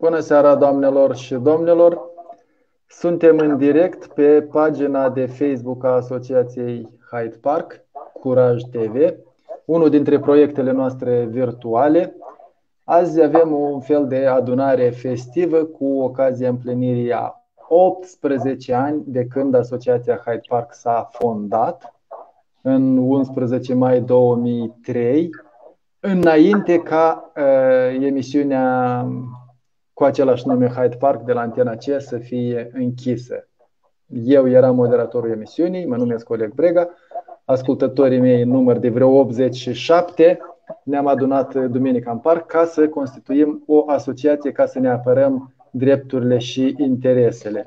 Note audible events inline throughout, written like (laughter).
Bună seara, doamnelor și domnilor! Suntem în direct pe pagina de Facebook a Asociației Hyde Park, Curaj TV, unul dintre proiectele noastre virtuale. Azi avem un fel de adunare festivă cu ocazia împlinirii a 18 ani de când Asociația Hyde Park s-a fondat în 11 mai 2003, înainte ca uh, emisiunea cu același nume Hyde Park de la Antena C să fie închisă. Eu eram moderatorul emisiunii, mă numesc Oleg Brega, ascultătorii mei în număr de vreo 87 ne-am adunat duminica în parc ca să constituim o asociație ca să ne apărăm drepturile și interesele.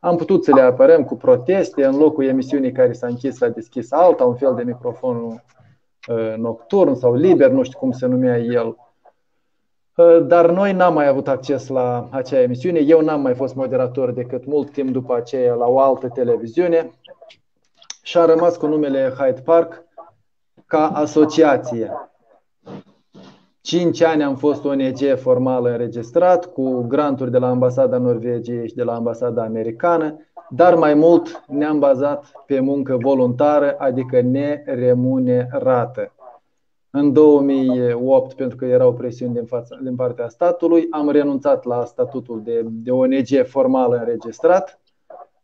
Am putut să le apărăm cu proteste, în locul emisiunii care s-a închis s-a deschis alta, un fel de microfon uh, nocturn sau liber, nu știu cum se numea el, Uh, dar noi n-am mai avut acces la acea emisiune. Eu n-am mai fost moderator decât mult timp după aceea la o altă televiziune și a rămas cu numele Hyde Park ca asociație. Cinci ani am fost ONG formal înregistrat cu granturi de la Ambasada Norvegiei și de la Ambasada Americană, dar mai mult ne-am bazat pe muncă voluntară, adică neremunerată. În 2008, pentru că erau presiuni din, fața, din partea statului, am renunțat la statutul de, de ONG formal înregistrat.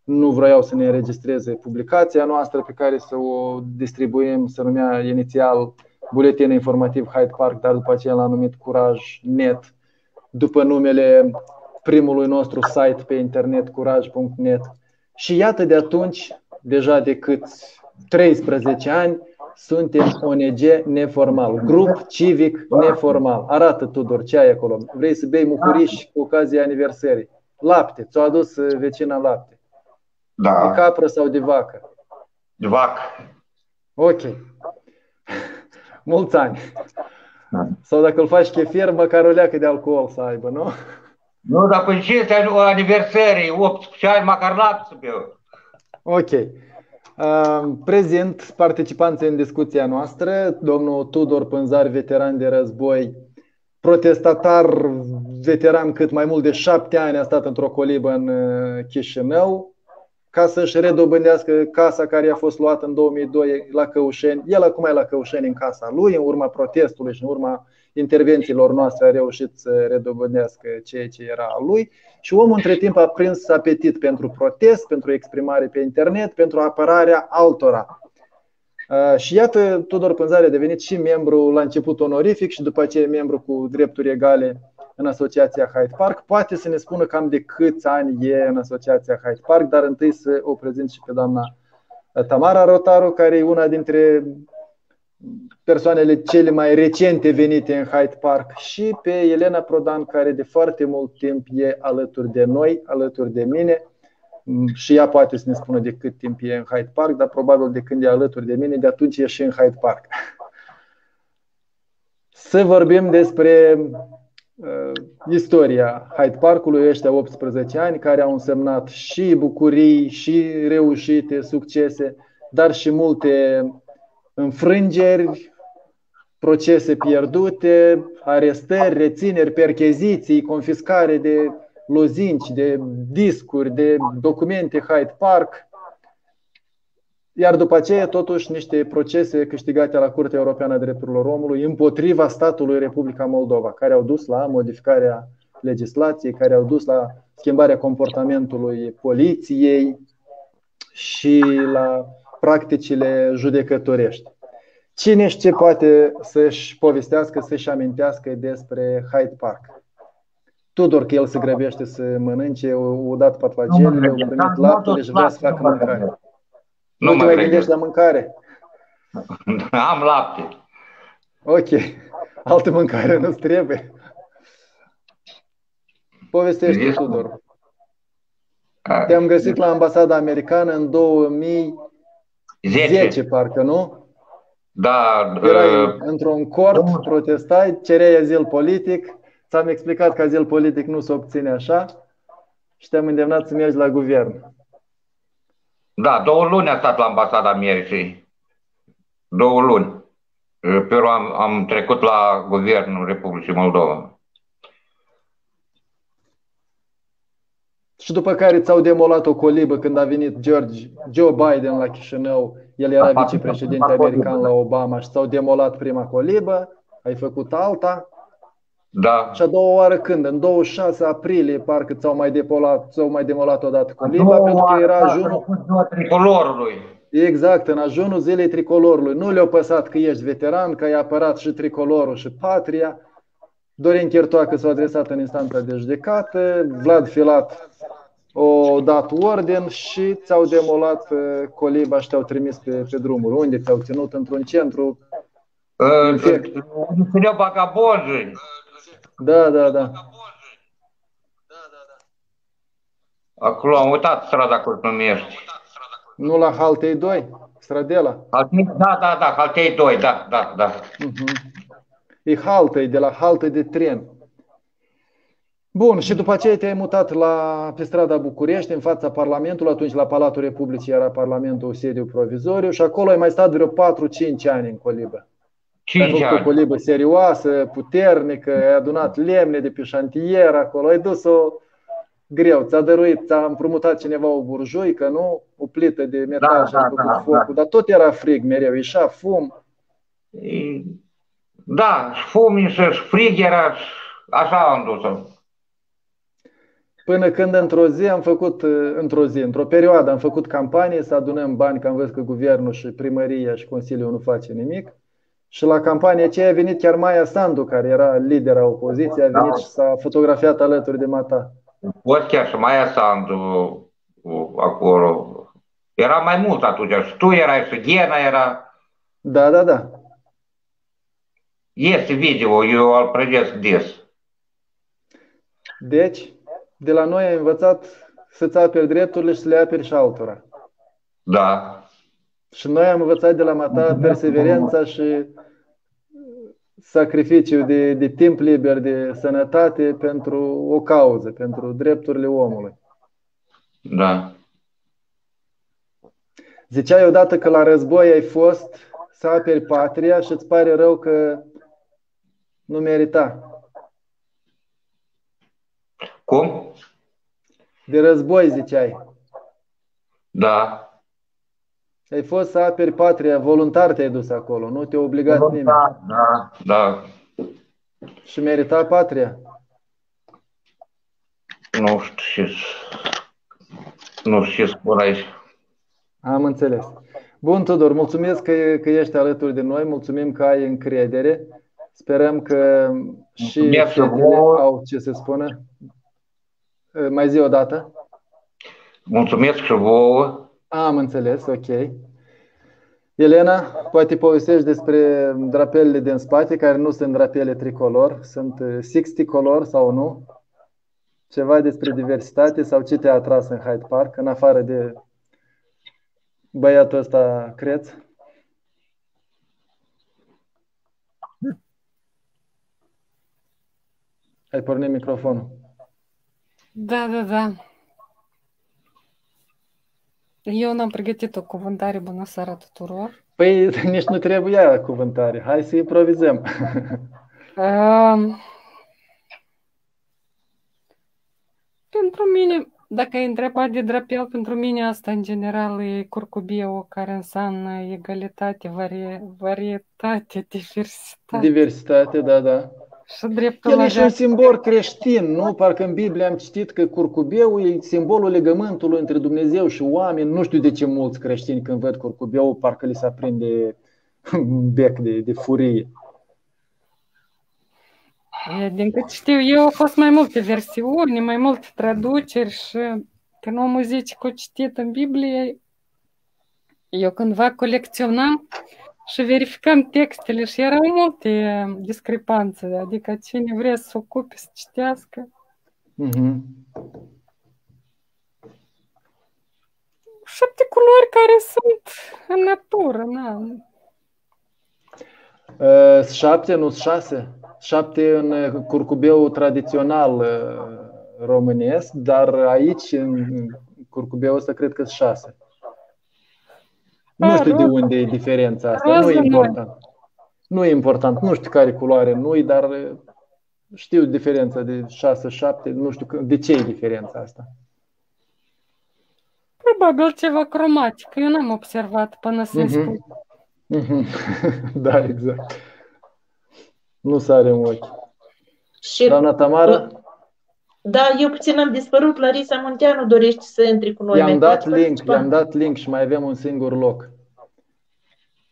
Nu vroiau să ne înregistreze publicația noastră pe care să o distribuim, se numea inițial Buletin Informativ Hyde Park, dar după aceea l-am numit Curaj Net, după numele primului nostru site pe internet, curaj.net. Și iată de atunci, deja de câți 13 ani, suntem ONG neformal, grup civic neformal. Arată, Tudor, ce ai acolo? Vrei să bei mucuriș cu ocazia aniversării? Lapte, ți-a adus uh, vecina lapte. Da. De capră sau de vacă? De vacă. Ok. (laughs) Mulți ani. Da. Sau dacă îl faci chefir, măcar o leacă de alcool să aibă, nu? Nu, dar până ce aniversării, 8 ani, măcar lapte să beau. Ok. Prezent participanții în discuția noastră, domnul Tudor Pânzar, veteran de război, protestatar veteran cât mai mult de șapte ani a stat într-o colibă în uh, Chișinău ca să-și redobândească casa care i-a fost luată în 2002 la Căușeni. El acum e la Căușeni în casa lui, în urma protestului și în urma intervențiilor noastre a reușit să redobândească ceea ce era al lui și omul între timp a prins apetit pentru protest, pentru exprimare pe internet, pentru apărarea altora. Uh, și iată, Tudor Pânzare a devenit și membru la început onorific și după aceea membru cu drepturi egale în Asociația Hyde Park. Poate să ne spună cam de câți ani e în Asociația Hyde Park, dar întâi să o prezint și pe doamna Tamara Rotaru, care e una dintre persoanele cele mai recente venite în Hyde Park și pe Elena Prodan, care de foarte mult timp e alături de noi, alături de mine. Și ea poate să ne spună de cât timp e în Hyde Park, dar probabil de când e alături de mine, de atunci e și în Hyde Park. (laughs) Să vorbim despre uh, istoria Hyde Parkului, ăștia 18 ani, care au însemnat și bucurii, și reușite, succese, dar și multe înfrângeri, procese pierdute, arestări, rețineri, percheziții, confiscare de lozinci, de discuri, de documente Hyde Park. Iar după aceea, totuși, niște procese câștigate la Curtea Europeană a Drepturilor Omului împotriva statului Republica Moldova, care au dus la modificarea legislației, care au dus la schimbarea comportamentului poliției și la practicile judecătorești. Cine și ce poate să-și povestească, să-și amintească despre Hyde Park? Tudor că el se grăbește să mănânce, o dat patlagelele, o primit laptele și vrea să facă mâncare. Nu, nu te mai gândești la mâncare? (laughs) Am lapte. Ok. Altă mâncare nu-ți trebuie. Povestește, Tudor. Te-am găsit la ambasada americană în 2000 10. 10 parcă, nu? Da. Erai uh, într-un cort, uh, protestai, cereai azil politic, ți-am explicat că azil politic nu se obține așa și te-am îndemnat să mergi la guvern. Da, două luni a stat la ambasada Americii. Două luni. Pe urmă am, am trecut la guvernul Republicii Moldova. Și după care ți-au demolat o colibă când a venit George, Joe Biden la Chișinău. El era vicepreședinte american la Obama și ți-au demolat prima colibă, ai făcut alta. Da. Și a doua oară când? În 26 aprilie parcă ți-au mai, demolat, ți-au mai demolat odată coliba pentru că era ajunul tricolorului. Exact, în ajunul zilei tricolorului. Nu le-a păsat că ești veteran, că ai apărat și tricolorul și patria. Dorin Chertoacă s-a adresat în instanța de judecată, Vlad Filat o dat orden și ți-au demolat uh, coliba și te-au trimis pe, pe drumuri. Unde te-au ținut? Într-un centru infect. Țineau vagabonzi. Da, da, da. Acolo am uitat strada cum numește. Nu la Haltei 2? Stradela? Da, da, da, Haltei 2, da, da, da. Uh-huh. E Haltei, de la haltă de tren. Bun, și după aceea te-ai mutat la, pe strada București, în fața Parlamentului, atunci la Palatul Republicii era Parlamentul sediu provizoriu și acolo ai mai stat vreo 4-5 ani în colibă. 5 ai făcut o colibă serioasă, puternică, ai adunat lemne de pe șantier acolo, ai dus-o greu, ți-a dăruit, ți-a împrumutat cineva o burjuică, nu? O plită de metal da, și a da, făcut da, focul, da. dar tot era frig mereu, ieșea fum. Da, fum și frig era, așa am dus-o. Până când într-o zi am făcut, într-o zi, într-o perioadă am făcut campanie să adunăm bani, că am văzut că guvernul și primăria și Consiliul nu face nimic. Și la campania aceea a venit chiar Maia Sandu, care era lidera opoziției, a venit și s-a fotografiat alături de Mata. Pot chiar și Maia Sandu acolo. Era mai mult atunci. Și tu erai, și Ghena era. Da, da, da. Este video, eu îl privesc des. Deci, de la noi ai învățat să-ți aperi drepturile și să le aperi și altora. Da. Și noi am învățat de la Mata perseverența și sacrificiu de, de timp liber, de sănătate pentru o cauză, pentru drepturile omului. Da. Ziceai odată că la război ai fost să aperi patria și îți pare rău că nu merita. Cum? De război, ziceai. Da. Ai fost să aperi patria, voluntar te-ai dus acolo, nu te-a obligat voluntar, nimeni. Da, da. Și merita patria? Nu știu ce, nu știu ce spun aici. Am înțeles. Bun, Tudor, mulțumesc că, că ești alături de noi, mulțumim că ai încredere. Sperăm că și fetele au ce să spună. Mai zi o dată. Mulțumesc și vouă am înțeles, ok. Elena, poate povestești despre drapelele din spate, care nu sunt drapele tricolor, sunt 60 color sau nu? Ceva despre diversitate sau ce te-a atras în Hyde Park, în afară de băiatul ăsta creț? Ai pornit microfonul. Da, da, da. Eu n-am pregătit o cuvântare bună seara tuturor. Păi nici nu trebuia cuvântare. Hai să improvizăm. Uh, pentru mine, dacă ai întrebat de drapel, pentru mine asta în general e curcubiu care înseamnă egalitate, varie, varietate, diversitate. Diversitate, da, da. Și dreptul El e și un simbol creștin, nu? Parcă în Biblie am citit că curcubeul e simbolul legământului între Dumnezeu și oameni. Nu știu de ce mulți creștini când văd curcubeul parcă li se aprinde un bec de, de furie. Din cât știu eu, au fost mai multe versiuni, mai multe traduceri și când omul zice că citit în Biblie, eu cândva colecționam și verificăm textele și erau multe discrepanțe, adică cine vrea să se ocupe să citească. Mm-hmm. Șapte culori care sunt în natură, na. Uh, șapte, nu șase? Șapte în curcubeu tradițional uh, românesc, dar aici, în curcubeul ăsta, cred că sunt șase. Nu știu de unde e diferența asta, nu e important. Nu e important, nu știu care culoare nu dar știu diferența de 6-7, nu știu de ce e diferența asta. Probabil ceva cromatic. Eu n-am observat până să Mhm. spui. Mhm. (laughs) Da, exact. Nu sare în ochi. Și Doamna Tamara, da, eu puțin am dispărut. Larisa Munteanu dorește să intri cu noi. i-am Mai dat poți link, participa? i-am dat link și mai avem un singur loc.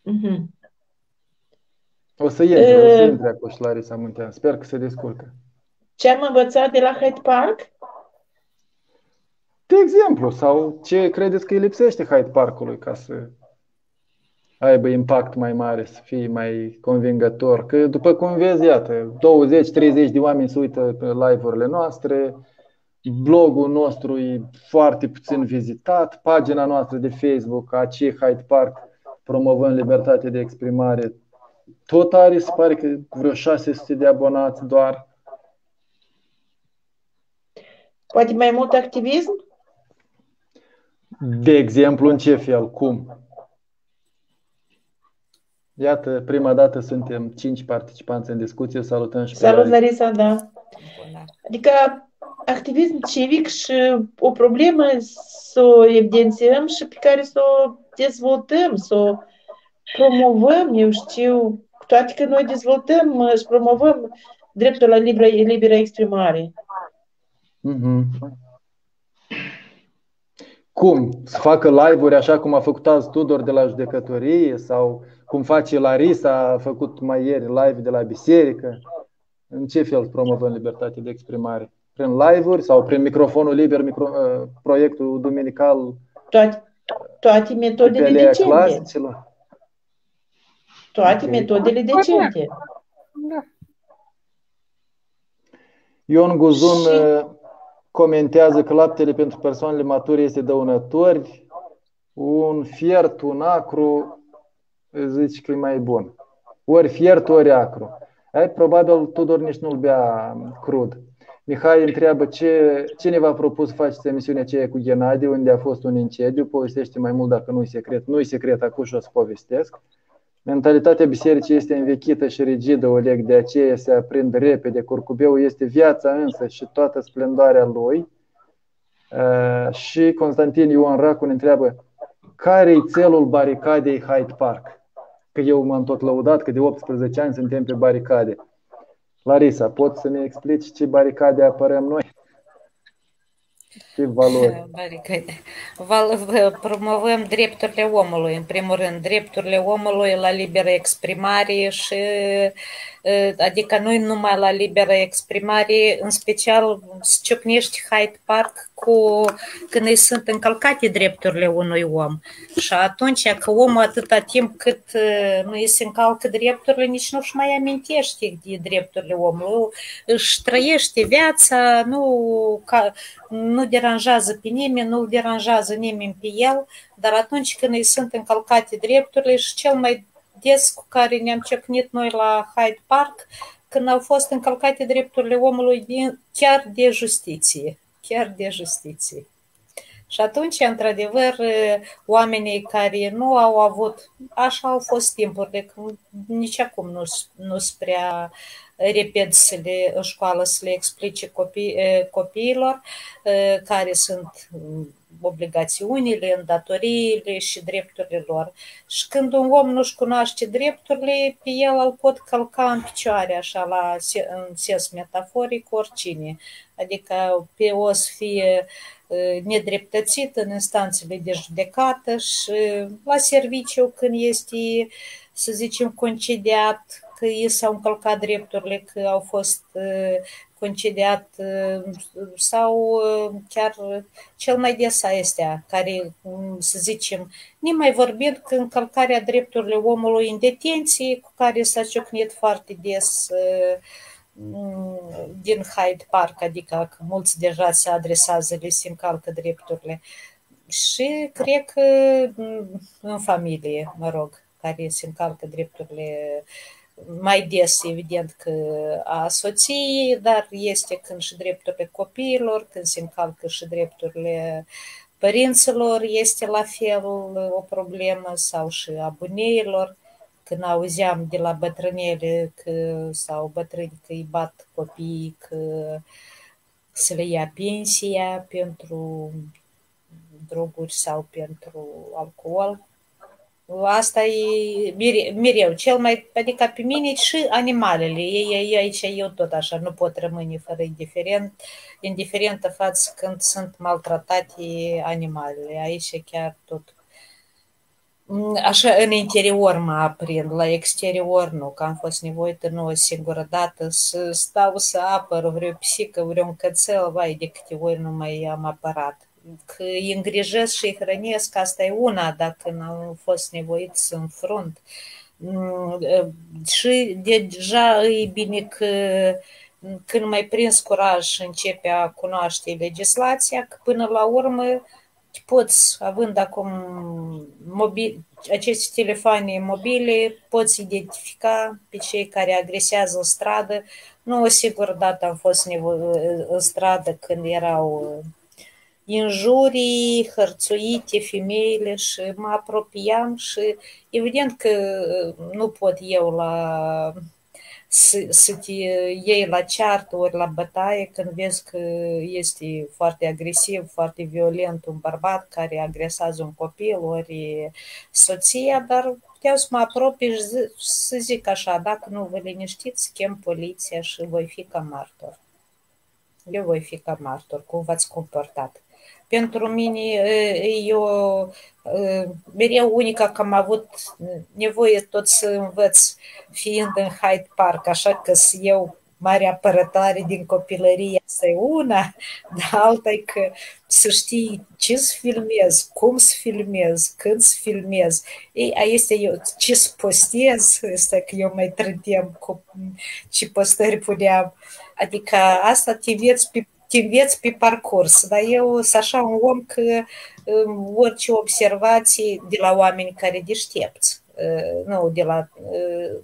Mhm. O să intre, o să E- intre acolo și Larisa Muntean. Sper că se descurcă. Ce am învățat de la Hyde Park? De exemplu, sau ce credeți că îi lipsește Hyde Parkului ca să aibă impact mai mare, să fie mai convingător. Că după cum vezi, iată, 20-30 de oameni se uită pe live-urile noastre, blogul nostru e foarte puțin vizitat, pagina noastră de Facebook, AC Hyde Park, promovând libertate de exprimare, tot are, se pare că vreo 600 de abonați doar. Poate mai mult activism? De exemplu, în ce fel? Cum? Iată, prima dată suntem cinci participanți în discuție. Salutăm și pe Salut, Larisa. Larisa, da. Bună. Adică activism civic și o problemă să o evidențiem și pe care să o dezvoltăm, să o promovăm, eu știu, cu toate că noi dezvoltăm uh, și promovăm dreptul la liberă, liberă exprimare. Mhm. Cum? Să facă live-uri așa cum a făcut azi Tudor de la judecătorie sau cum face Larisa, a făcut mai ieri live de la biserică? În ce fel promovăm libertatea de exprimare? Prin live-uri sau prin microfonul liber, micro, uh, proiectul duminical Toate, toate pe metodele alea decente. clasicilor? Toate Ok. metodele decente. Da. Ion Guzun Și- uh, comentează că laptele pentru persoanele mature este dăunător. Un fiert, un acru, zici că e mai bun. Ori fiert, ori acru. Ai, probabil Tudor nici nu-l bea crud. Mihai întreabă ce, cine v-a propus să faceți emisiunea aceea cu Ghenadi, unde a fost un incendiu, povestește mai mult dacă nu-i secret. Nu-i secret, acum și o să povestesc. Mentalitatea bisericii este învechită și rigidă, Oleg, de aceea se aprind repede. Curcubeul este viața însă și toată splendoarea lui. Uh, Și Constantin Ioan Racu ne întreabă care-i țelul baricadei Hyde Park? Că eu m-am tot lăudat că de 18 ani suntem pe baricade. Larisa, poți să ne explici ce baricade apărăm noi? Ce valori? (laughs) Baricade. Val- promovăm drepturile omului, în primul rând, drepturile omului la liberă exprimare și eh, adică nu numai la liberă exprimare, în special se ciocnește Hyde Park cu când îi sunt încălcate drepturile unui om. Și atunci că omul atâta timp cât eh, nu îi se încalcă drepturile, nici nu-și mai amintește de drepturile omului. Își trăiește viața, nu, ca, nu deranjează pe nimeni, nu îl deranjează nimeni pe el, dar atunci când îi sunt încălcate drepturile și cel mai des cu care ne-am ciocnit noi la Hyde Park, când au fost încălcate drepturile omului din, chiar de justiție, chiar de justiție. Și atunci, într-adevăr, oamenii care nu au avut, așa au fost timpurile, că nici acum nu nu sunt prea repede să le, în școală să le explice copii, copiilor care sunt obligațiunile, îndatoriile și drepturile lor. Și când un om nu-și cunoaște drepturile, pe el îl pot călca în picioare, așa, la, în sens metaforic, oricine. Adică pe o să fie nedreptățit în instanțele de judecată și la serviciu când este, să zicem, concediat, că ei s-au încălcat drepturile, că au fost concediat sau chiar cel mai des este care, să zicem, nimai vorbind că încălcarea drepturilor omului în detenție, cu care s-a ciocnit foarte des din Hyde Park, adică că mulți deja se adresează, le se încalcă drepturile. Și cred că în familie, mă rog, care se încalcă drepturile mai des, evident, că a soției, dar este când și drepturile copiilor, când se încalcă și drepturile părinților, este la fel o problemă, sau și a buneilor, când auzeam de la bătrânele că, sau bătrâni că îi bat copiii, că să le ia pensia pentru droguri sau pentru alcool. Asta e mereu, cel mai, adică pe mine și animalele, ei, aici eu tot așa, nu pot rămâne fără indiferent, indiferentă față când sunt maltratate animalele, aici chiar tot. Așa, în interior mă aprind, la exterior nu, că am fost nevoită nu o singură dată să stau să apăr vreo psică, vreun cățel, vai, de câte ori nu mai am apărat. Că îi îngrijesc și îi hrănesc, asta e una, dacă n-am fost nevoit să înfrunt. Și deja e bine că când mai prins curaj și începe a cunoaște legislația, că până la urmă poți, având acum mobil, aceste telefoane mobile, poți identifica pe cei care agresează în stradă. Nu o singură dată am fost în stradă când erau uh, injurii, hărțuite femeile și mă apropiam și evident că uh, nu pot eu la să, să te iei la ceartă ori la bătaie când vezi că este foarte agresiv, foarte violent un bărbat care agresează un copil ori soția, dar puteau să mă apropii și să zic așa, dacă nu vă liniștiți, chem poliția și voi fi ca martor. Eu voi fi ca martor, cum v-ați comportat. Pentru mine, eu mereu unica că am avut nevoie tot să învăț fiind în Hyde Park, așa că eu mare apărătoare din copilărie asta e una, (laughs) dar alta e că să știi ce să filmez, cum să filmez, când să filmez. Ei, este eu, ce să postez, este că eu mai trânteam cu ce postări puneam. Adică asta te vieți pe te înveți pe parcurs, dar eu sunt așa un om că um, orice observații de la oameni care deștepți, uh, nu de la uh,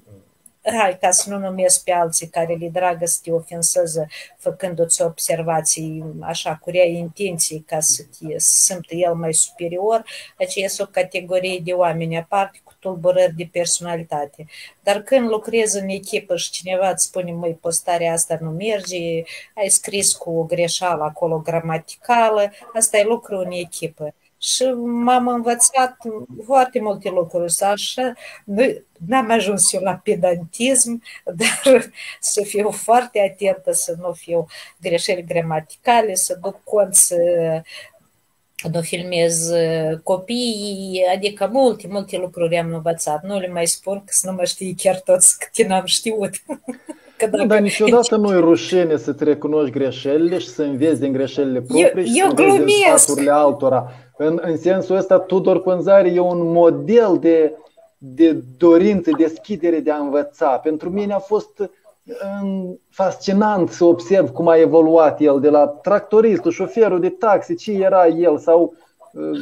hai ca să nu numesc pe alții care le dragă să te ofenseze făcându-ți observații așa cu rea intenții ca să te simtă el mai superior, aceea este o categorie de oameni aparte cu tulburări de personalitate. Dar când lucrezi în echipă și cineva îți spune, măi, postarea asta nu merge, ai scris cu o greșeală acolo gramaticală, asta e lucru în echipă și m-am învățat foarte multe lucruri. Să așa, n-am ajuns eu la pedantism, (laughs) dar să fiu foarte atentă, să nu fiu greșeli gramaticale, să duc cont să nu filmez copiii, adică multe, multe lucruri am învățat. Nu le mai spun că să nu mă știi chiar toți câte n-am știut. Că dacă... Dar niciodată nu e rușine să te recunoști greșelile și să înveți din greșelile proprii eu, și eu să înveți din sfaturile altora. În, în sensul ăsta, Tudor Pânzare e un model de, de dorință, deschidere de a învăța. Pentru mine a fost fascinant să observ cum a evoluat el de la tractoristul, șoferul de taxi, ce era el sau uh,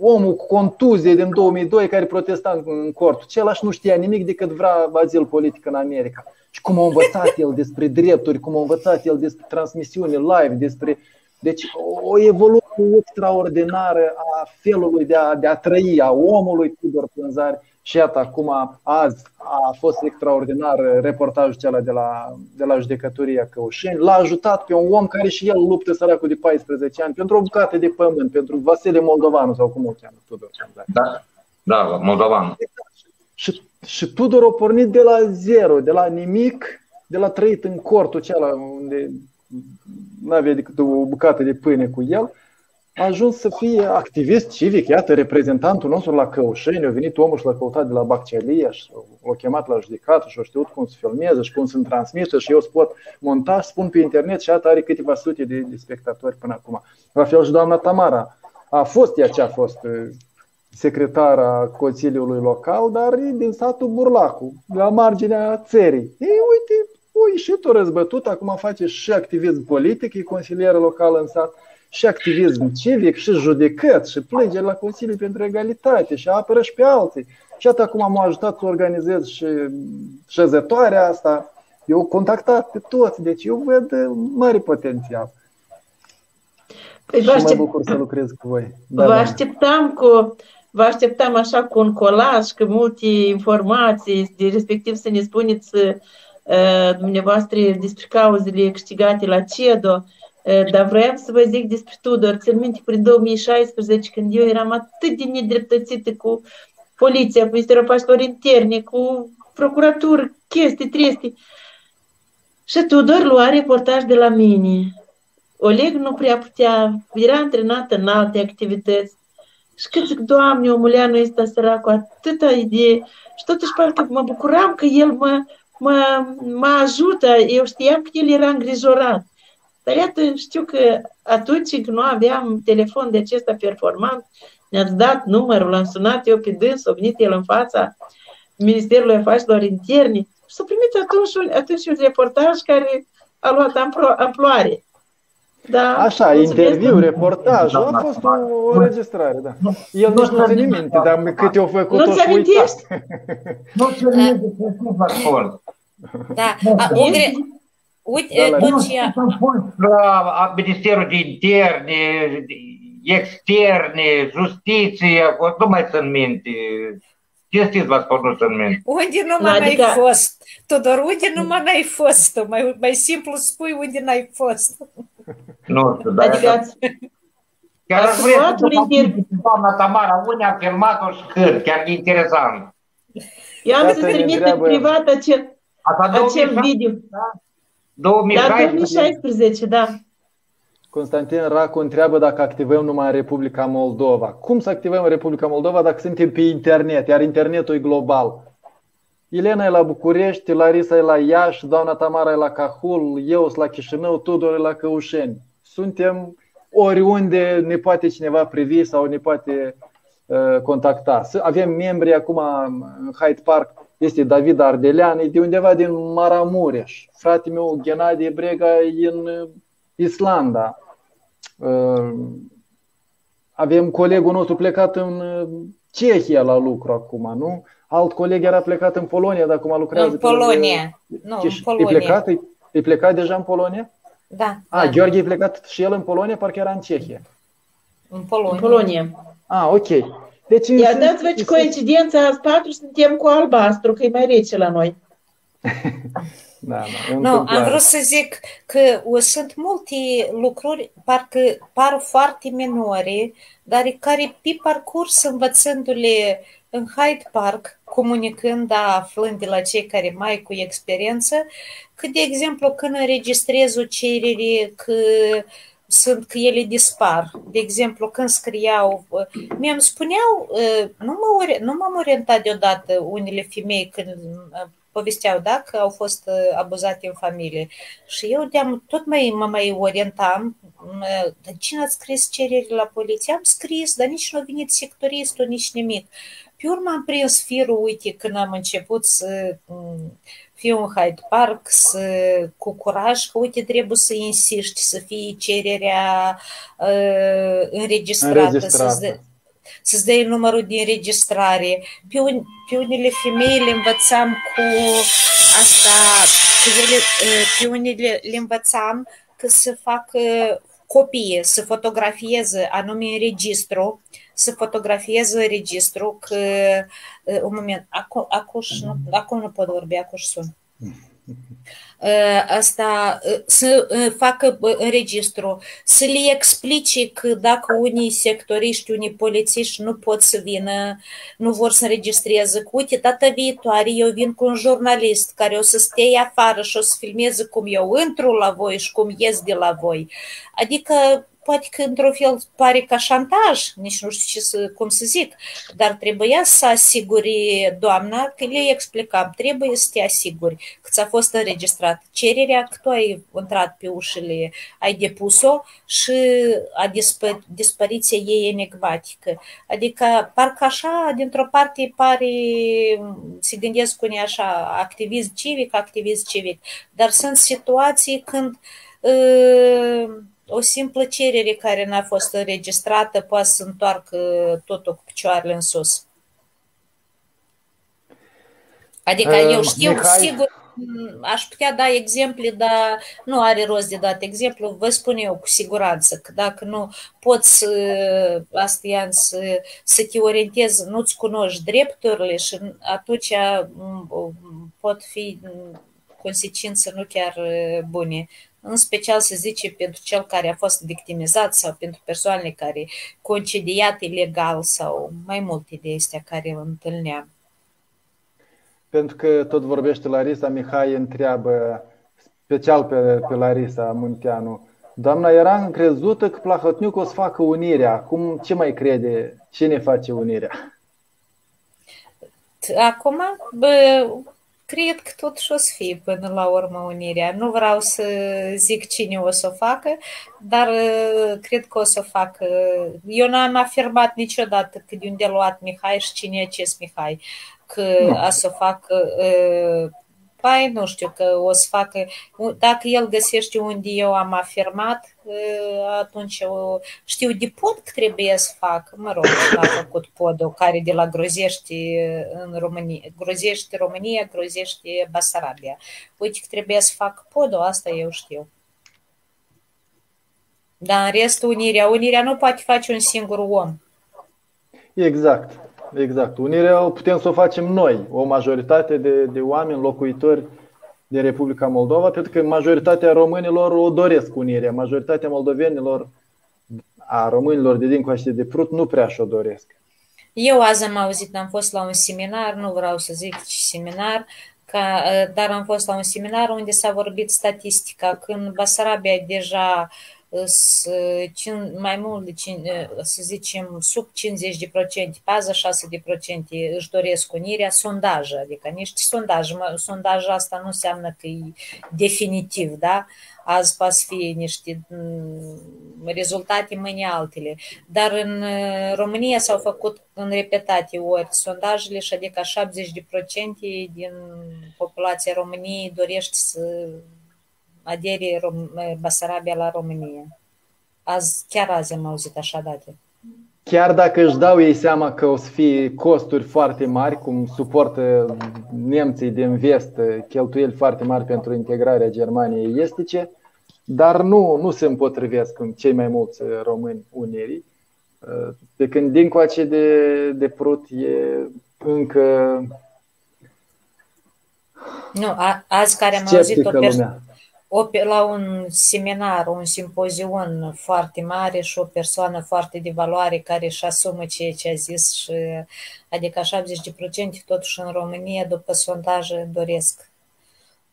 omul cu contuzie din 2002 care protesta în cort. Celălalt nu știa nimic decât vrea azil politic în America. Și cum a învățat el despre drepturi, cum a învățat el despre transmisiune live, despre deci o evoluție extraordinară a felului de a, de a trăi, a omului Tudor Pânzari și iată acum azi a fost extraordinar reportajul acela de la, de la judecătoria Căușeni. L-a ajutat pe un om care și el luptă săracul de 14 ani pentru o bucată de pământ, pentru Vasile Moldovanu sau cum o cheamă Tudor Pânzari. Da, da, Moldovanu. Și, și Tudor a pornit de la zero, de la nimic, de la trăit în cortul acela unde nu avea decât o bucată de pâine cu el, a ajuns să fie activist civic, iată, reprezentantul nostru la Căușeni, a venit omul și l-a căutat de la Baccelia și l-a chemat la judecată și a știut cum se filmează și cum se transmită și eu spot monta, spun pe internet și iată are câteva sute de, de spectatori până acum. La fel și doamna Tamara. A fost ea ce a fost secretara Consiliului Local, dar e din satul Burlacu, la marginea țării. Ei, uite, o ieșit, o răzbătut, acum face și activism politic, e consilier local în sat, și activism civic, și judecăți, și plângeri la Consiliul pentru Egalitate, și apără și pe alții. Și atât acum m-a ajutat să organizez și șezătoarea asta. Eu contactat pe toți, deci eu văd mare potențial. Păi și aștept... mă bucur să lucrez cu voi. Da, vă da. așteptam cu Vă așteptam așa cu un colaj, cu multe informații, de respectiv să ne spuneți dumneavoastră despre cauzele câștigate la CEDO, Dar vreau să vă zic despre Tudor. Țin minte, prin 2016, când eu eram atât de nedreptățită cu poliția, cu Ministerul Paștilor Interne, cu procuratură, chestii, trestii. Și Tudor lua reportaj de la mine. Oleg nu prea putea, era antrenat în alte activități. Și când zic, Doamne, omuleanul ăsta săracu, atâta idee. Și totuși parcă mă bucuram că el mă, mă, mă ajută. Eu știam că el era îngrijorat. Dar iată, știu că atunci când nu aveam telefon de acesta performant, ne-ați dat numărul, l-am sunat eu pe dâns, a venit el în fața Ministerului Afacerilor Interne și s-a primit atunci un, atunci un reportaj care a luat amploare. Da, Așa, interviu, reportaj, a fost o, o registrare, da. El nu știu ține minte, dar cât eu făcut Nu ți amintești? (laughs) Nu ți minte, Da, uite, uite, tot ce... La Ministerul de Interne, Externe, Justiție, nu mai sunt minte. Ce știți v-ați nu sunt minte? Unde nu mai adică... ai fost? Tudor, unde nu mai ai fost? Mai, mai simplu spui unde n-ai fost. Nu știu, dar... Adică ați... Chiar aș vrea să doamna Tamara, unde a filmat-o și cât, chiar e interesant. Eu am să trimit în privat acel, acel video. Da? 2016. Da, 2016, da. Constantin Racu întreabă dacă activăm numai în Republica Moldova. Cum să activăm în Republica Moldova dacă suntem pe internet, iar internetul e global? Elena e la București, Larisa e la Iași, doamna Tamara e la Cahul, eu sunt la Chișinău, Tudor e la Căușeni. Suntem oriunde ne poate cineva privi sau ne poate uh, contacta. Avem membri acum în Hyde Park, este David Ardelean, e de undeva din Maramureș. Fratele meu, Ghenadie Brega, e în Islanda. Uh, avem colegul nostru plecat în uh, Cehia la lucru acum, nu? Alt coleg era plecat în Polonia, dar acum lucrează. În Polonia. Nu, în Polonia. E plecat, e, e plecat deja în Polonia? Da. A, da. Gheorghe e plecat și el în Polonia, parcă era în Cehia. În Polonia. În Polonia. A, ok. Deci, Ia dați-vă ce coincidență, azi patru suntem cu albastru, că e mai rece la noi. (laughs) Da, da, nu, am vrut să zic că o, sunt multe lucruri, parcă par foarte minore, dar care pe parcurs învățându-le în Hyde Park, comunicând, aflând de la cei care mai cu experiență, că, de exemplu, când înregistrez o cerere, că sunt că ele dispar. De exemplu, când scriau, mie îmi spuneau, nu, mă, nu m-am orientat deodată unele femei când povesteau da, că au fost uh, abuzate în familie. Și eu de tot mai mă mai orientam, dar cine a scris cereri la poliție? Am scris, dar nici nu a venit sectoristul, nici nimic. Pe urmă am prins firul, uite, când am început să mm, fiu în Hyde Park, să, cu curaj, că uite, trebuie să insiști, să fie cererea uh, înregistrată, înregistrată. să să-ți dai numărul de înregistrare. Pe, un, pe unele femei le învățam cu asta, pe, ele, pe unele le învățam că să facă copie, să fotografieze anume în registru, să fotografieze registru, că un moment, acum, acum, nu, acum nu pot vorbi, acum sun. Asta, să facă registru, să le explice că dacă unii sectoriști, unii polițiști nu pot să vină, nu vor să înregistreze, că uite, data viitoare eu vin cu un jurnalist care o să stea afară și o să filmeze cum eu intru la voi și cum ies de la voi. Adică poate că într-un fel pare ca șantaj, nici nu știu ce să, cum să zic, dar trebuia să asiguri doamna, că le explicam, trebuie să te asiguri că ți-a fost înregistrat cererea, că tu ai intrat pe ușile, ai depus-o și a dispă, dispariția ei enigmatică. Adică parcă așa, dintr-o parte pare, se gândesc unii așa, activist civic, activist civic, dar sunt situații când uh, o simplă cerere care n-a fost înregistrată poate să întoarcă totul cu picioarele în sus. Adică uh, eu știu Mihai... sigur, aș putea da exemple, dar nu are rost de dat exemplu. Vă spun eu cu siguranță că dacă nu poți, Astian, să, să te orientezi, nu-ți cunoști drepturile și atunci pot fi consecințe nu chiar bune în special să zice pentru cel care a fost victimizat sau pentru persoanele care concediat ilegal sau mai multe de astea care întâlneam. Pentru că tot vorbește Larisa, Mihai întreabă special pe, pe Larisa Munteanu. Doamna era încrezută că Plahotniuc o să facă unirea. Acum ce mai crede? Cine face unirea? Acum, bă, cred că totuși o să fie până la urmă unirea. Nu vreau să zic cine o să o facă, dar uh, cred că o să o facă. Eu n-am afirmat niciodată că de unde a luat Mihai și cine e acest Mihai, că a să o facă uh, Păi, nu știu, că o să facă, dacă el găsește unde eu am afirmat, atunci eu știu de pod că trebuie să fac, mă rog, a făcut podul care de la Grozești în România, Grozești România, Grozești Basarabia. Uite că trebuie să fac podul, asta eu știu. Dar în rest, unirea, unirea nu poate face un singur om. Exact. Exact. Unirea putem să o facem noi, o majoritate de, de oameni locuitori de Republica Moldova, pentru că majoritatea românilor o doresc unirea, majoritatea moldovenilor, a românilor de dincoace de prut, nu prea și-o doresc. Eu azi am auzit, am fost la un seminar, nu vreau să zic ce seminar, ca, dar am fost la un seminar unde s-a vorbit statistica. Când Basarabia deja mai mult de, să zicem, sub 50%, 46% își doresc unirea, sondaje, adică niște sondaje. Sondaj asta nu înseamnă că e definitiv, da? Azi poate fi niște rezultate, mâine altele. Dar în România s-au făcut în repetate ori sondajele și adică 70% din populația României dorește să aderie Basarabia la România. Azi, chiar azi am auzit așa date. Chiar dacă își dau ei seama că o să fie costuri foarte mari, cum suportă nemții din vest cheltuieli foarte mari pentru integrarea Germaniei estice, dar nu, nu se împotrivesc în cei mai mulți români unirii. De când dincoace de, de Prut e încă nu, a, azi care am auzit o persoană la un seminar, un simpozion foarte mare și o persoană foarte de valoare care își asumă ceea ce a zis și adică 70% totuși în România după sondaje doresc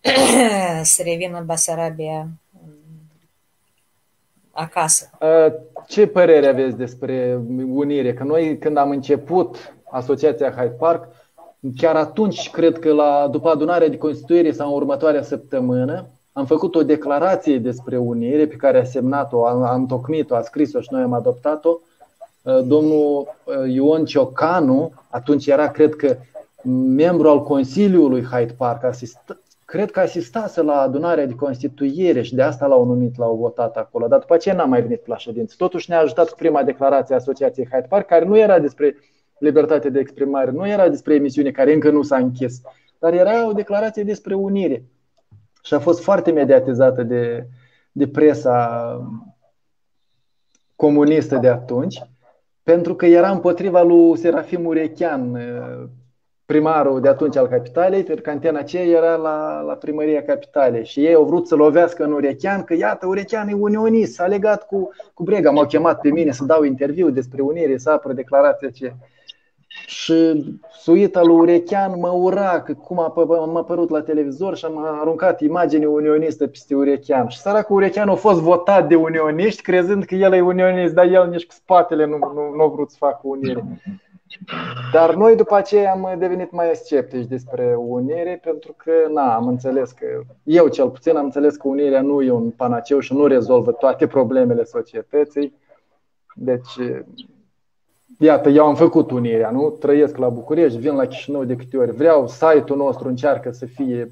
(clears throat) să revină în Basarabia acasă. Ce părere aveți despre unire? Că noi când am început Asociația Hyde Park, chiar atunci cred că la, după adunarea de constituire sau în următoarea săptămână, am făcut o declarație despre unire pe care a semnat-o, a întocmit-o, a scris-o și noi am adoptat-o. Uh, domnul uh, Ion Ciocanu, atunci era, cred că, membru al Consiliului Hyde Park, asist, cred că asistase la adunarea de constituire și de asta l-au numit, l-au votat acolo. Dar după aceea n-a mai venit la ședință. Totuși ne-a ajutat prima declarație a Asociației Hyde Park, care nu era despre libertate de exprimare, nu era despre emisiune care încă nu s-a închis, dar era o declarație despre unire și a fost foarte mediatizată de, de presa comunistă de atunci, pentru că era împotriva lui Serafim Urechean, primarul de atunci al capitalei, pentru că antena aceea era la, la primăria capitalei. Și ei au vrut să lovească în Urechean, că iată, Urechean e unionist, s-a legat cu, cu Brega, m-au chemat pe mine să dau interviu despre unire, să apăr declarația ce și suita lui Urechean mă ura că cum a, m-a apărut la televizor și am aruncat imagini unionistă peste Urechean. Și săracul Urechean a fost votat de unioniști crezând că el e unionist, dar el nici cu spatele nu, nu, nu a vrut să facă unire. Dar noi după aceea am devenit mai sceptici despre unire pentru că na, am înțeles că, eu cel puțin am înțeles că unirea nu e un panaceu și nu rezolvă toate problemele societății. Deci Iată, eu am făcut unirea, nu? Trăiesc la București, vin la Chișinău de câte ori vreau, site-ul nostru încearcă să fie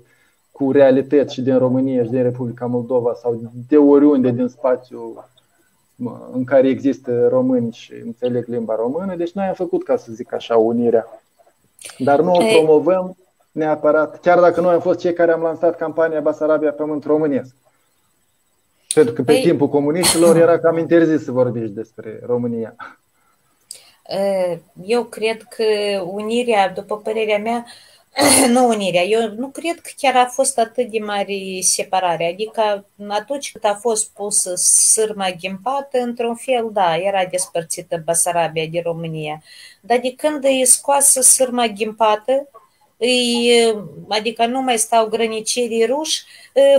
cu realități și din România și din Republica Moldova sau de oriunde din spațiu în care există români și înțeleg limba română. Deci noi am făcut, ca să zic așa, unirea. Dar nu o promovăm neapărat, chiar dacă noi am fost cei care am lansat campania Basarabia Pământ Românesc. Pentru că pe Ei... timpul comuniștilor era cam interzis să vorbiți despre România. Eu cred că unirea, după părerea mea, (clears throat) nu unirea. Eu nu cred că chiar a fost atât de mare separare. Adică atunci când a fost pusă sârma ghimpată, într-un fel, da, era despărțită Basarabia de România. Dar de când e scoasă sârma ghimpată, îi, adică nu mai stau grănicerii ruși,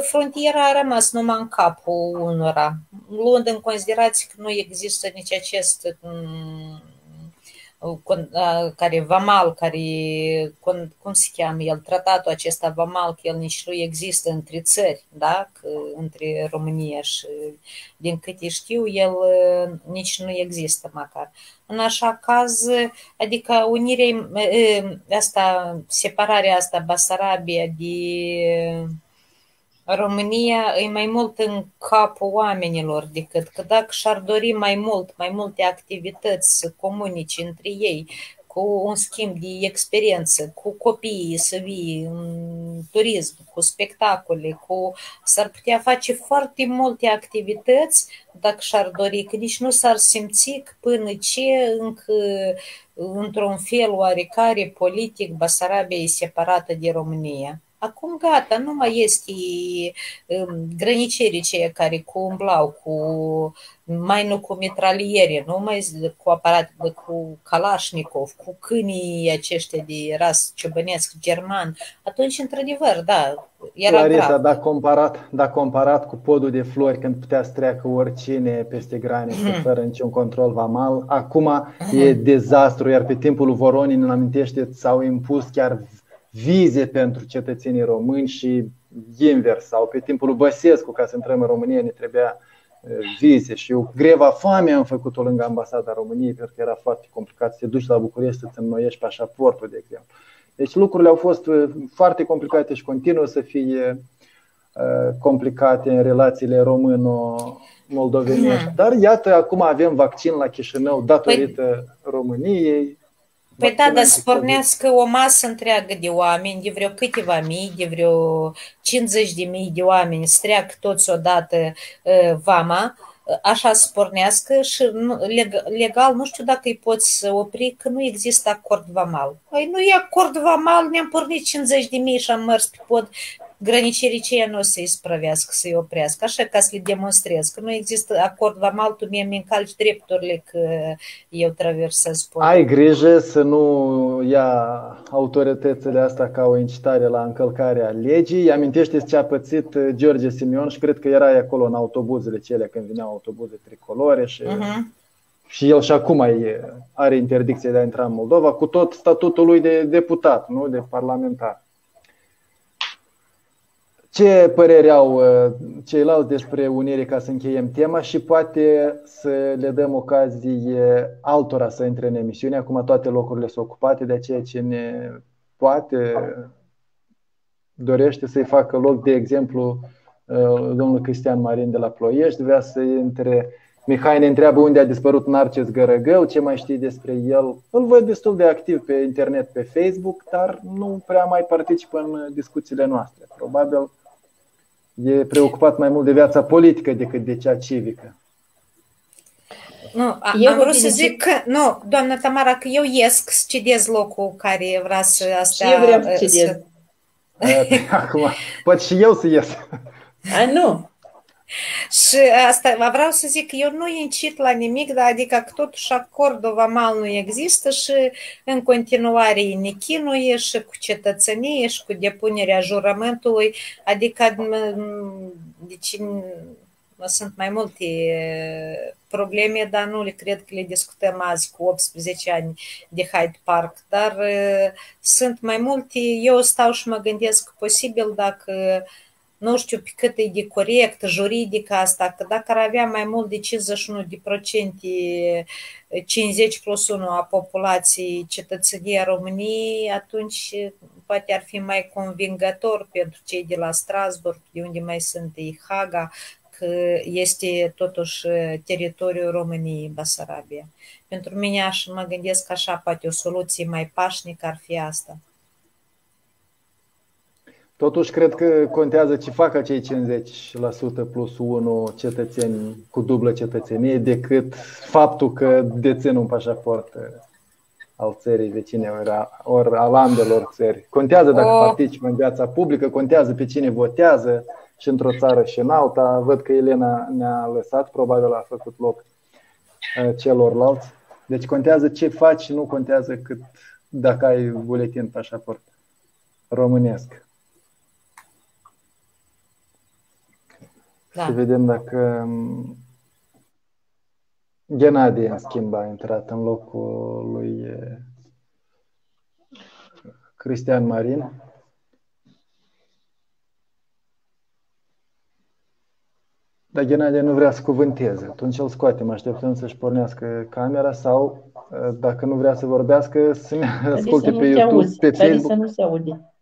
frontiera a rămas numai în capul unora, luând în considerație că nu există nici acest care Vamal, care, cum, cum se cheamă el, tratatul acesta Vamal, că el nici nu există între țări, da? Că, între România și, din câte știu, el nici nu există măcar. În așa caz, adică unirea asta, separarea asta Basarabia de România e mai mult în capul oamenilor decât că dacă și-ar dori mai mult, mai multe activități să comunice între ei, cu un schimb de experiență, cu copiii să vii în turism, cu spectacole, cu... s-ar putea face foarte multe activități dacă și-ar dori, că nici nu s-ar simți că până ce încă într-un fel oarecare politic Basarabia e separată de România. Acum gata, nu mai este um, grănicerii cei care cu umblau, cu mai nu cu mitraliere, nu mai cu aparat, cu Kalashnikov, cu câinii aceștia de ras ciobănesc german. Atunci, într-adevăr, da, era Clarisa, grav. dacă comparat, dacă comparat cu podul de flori când putea să treacă oricine peste graniță Mhm. fără niciun control vamal, acum e dezastru, iar pe timpul lui Voronin îmi amintește, s-au impus chiar vize pentru cetățenii români și invers, sau pe timpul lui Băsescu, ca să intrăm în România, ne trebuia eh, vize și eu greva foame am făcut-o lângă ambasada României pentru că era foarte complicat să te duci la București să-ți înnoiești pașaportul, de exemplu. Deci lucrurile au fost eh, foarte complicate și continuă să fie eh, complicate în relațiile româno-moldovenești. Mhm. Dar iată, acum avem vaccin la Chișinău datorită României. Păi da, dar Vaccin să anticovid. pornească o masă întreagă de oameni, de vreo câteva mii, de vreo 50 de mii de oameni, să treacă toți odată uh, vama, uh, așa să pornească și nu- leg- legal nu știu dacă îi poți să opri, că nu există acord vamal. Păi nu e acord vamal, ne-am pornit 50 de mii și am mers pe pod, grănicerii ceia nu o să-i sprăvească, să-i oprească, așa ca să le demonstrez, că nu există acord vamal, tu mie mi încalci drepturile că eu traversez podul. Ai grijă să nu ia autoritățile astea ca o incitare la încălcarea legii. Amintește ce a pățit uh, George Simion și cred că era acolo în autobuzele cele când vineau autobuze tricolore și, Mhm. și el și acum e, are interdicție de a intra în Moldova cu tot statutul lui de deputat, nu de parlamentar. Ce păreri au uh, ceilalți despre unire ca să încheiem tema și poate să le dăm ocazie altora să intre în emisiune. Acum toate locurile sunt ocupate, de aceea cine poate dorește să-i facă loc, de exemplu, uh, domnul Cristian Marin de la Ploiești, vrea să intre. Mihai ne întreabă unde a dispărut Narcis Gărăgău, ce mai știi despre el. Îl văd destul de activ pe internet, pe Facebook, dar nu prea mai participă în discuțiile noastre. Probabil e preocupat mai mult de viața politică decât de cea civică. Nu, a, Eu am vă vrut să felicit. zic că, nu, doamna Tamara, că eu iesc să cedez locul care vrea să Și astea... eu vreau să uh, cedez. (laughs) Acum, pot și eu să ies. A, nu. Și asta vreau să zic că eu nu incit la nimic, dar adică că totuși acordul vamal nu există și în continuare îi ne chinuie și cu cetățenie și cu depunerea jurământului, adică m- deci m- sunt mai multe eh, probleme, dar nu le cred că le discutăm azi cu 18 ani de Hyde Park, dar eh, sunt mai multe, eu stau și mă gândesc că posibil dacă nu știu pe cât e de corect, juridic asta, că dacă ar avea mai mult de 51 de procente, 50 plus 1 a populației cetățenia României, atunci poate ar fi mai convingător pentru cei de la Strasburg, de unde mai sunt ei Haga, că este totuși teritoriul României, Basarabia. Pentru mine aș mă gândesc că așa poate o soluție mai pașnică ar fi asta. Totuși, cred că contează ce fac acei 50% plus 1 cetățeni cu dublă cetățenie decât faptul că dețin un pașaport al țării vecine, ori, ori al ambelor țări. Contează dacă O. participă în viața publică, contează pe cine votează și într-o țară și în alta. Văd că Elena ne-a lăsat, probabil a făcut loc uh, celorlalți. Deci contează ce faci și nu contează cât dacă ai buletin pașaport românesc. Da. Să vedem dacă um, Ghenadie, în schimb, a intrat în locul lui eh, Cristian Marin. Dar Ghenadie nu vrea să cuvânteze. Atunci îl scoatem, așteptăm să-și pornească camera sau, eh, dacă nu vrea să vorbească, să ne asculte Larisa, pe nu te YouTube, auzi. pe Larisa Facebook. nu se aude.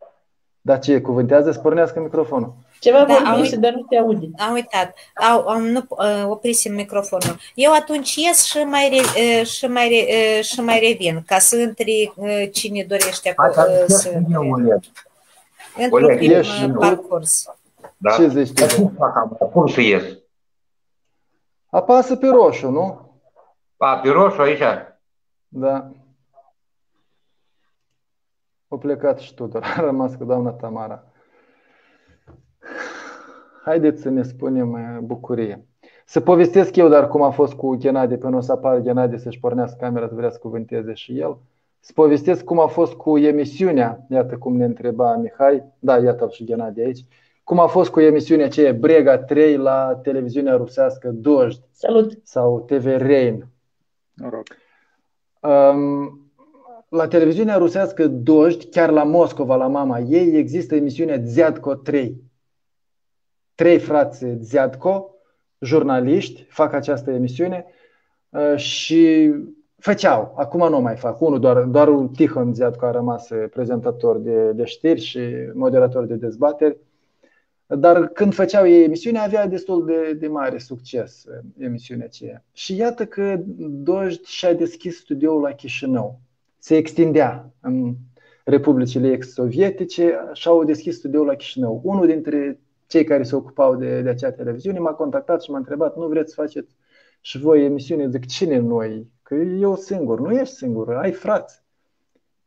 Dar ce, cuvântează, să pornească microfonul. Ceva Da, vorbește, auzi. dar nu te aude. Am uitat. Au, am, nu, uh, oprisem microfonul. Eu atunci ies și mai, re, uh, și mai, re, uh, și mai revin, ca să intre uh, cine dorește Hai, acolo, dar uh, să eu, intre. Oleg. Intru Oleg, prin ieși uh, tu. parcurs. Da? Ce zici tu? Dar cum fac acum? Cum să ies? Apasă pe roșu, nu? A, pe roșu aici? Da. A plecat și Tudor, a rămas cu doamna Tamara. Haideți să ne spunem eh, bucurie. Să povestesc eu, dar cum a fost cu Ghenadie, până o să apară Ghenadie să-și pornească camera, să vrea să cuvânteze și el. Să povestesc cum a fost cu emisiunea, iată cum ne întreba Mihai, da, iată și Ghenadie aici, cum a fost cu emisiunea aceea Brega 3 la televiziunea rusească Dojd Salut! sau TV Rain. Mă rog. Um, la televiziunea rusească Dojd, chiar la Moscova, la mama ei, există emisiunea Ziadko 3. Trei frați Ziadko, jurnaliști, fac această emisiune uh, și făceau, acum nu mai fac, unul doar, doar Tihon Ziadko a rămas prezentator de, de știri și moderator de dezbateri. Dar când făceau ei emisiunea, avea destul de, de mare succes uh, emisiunea aceea. Și iată că Dojd și-a deschis studioul la Chișinău. Se extindea în republicile ex-sovietice și au deschis studioul la Chișinău. Unul dintre cei care se ocupau de, de acea televiziune m-a contactat și m-a întrebat, nu vreți să faceți și voi emisiune? Zic, cine noi? Că eu singur. Nu ești singur, ai frați.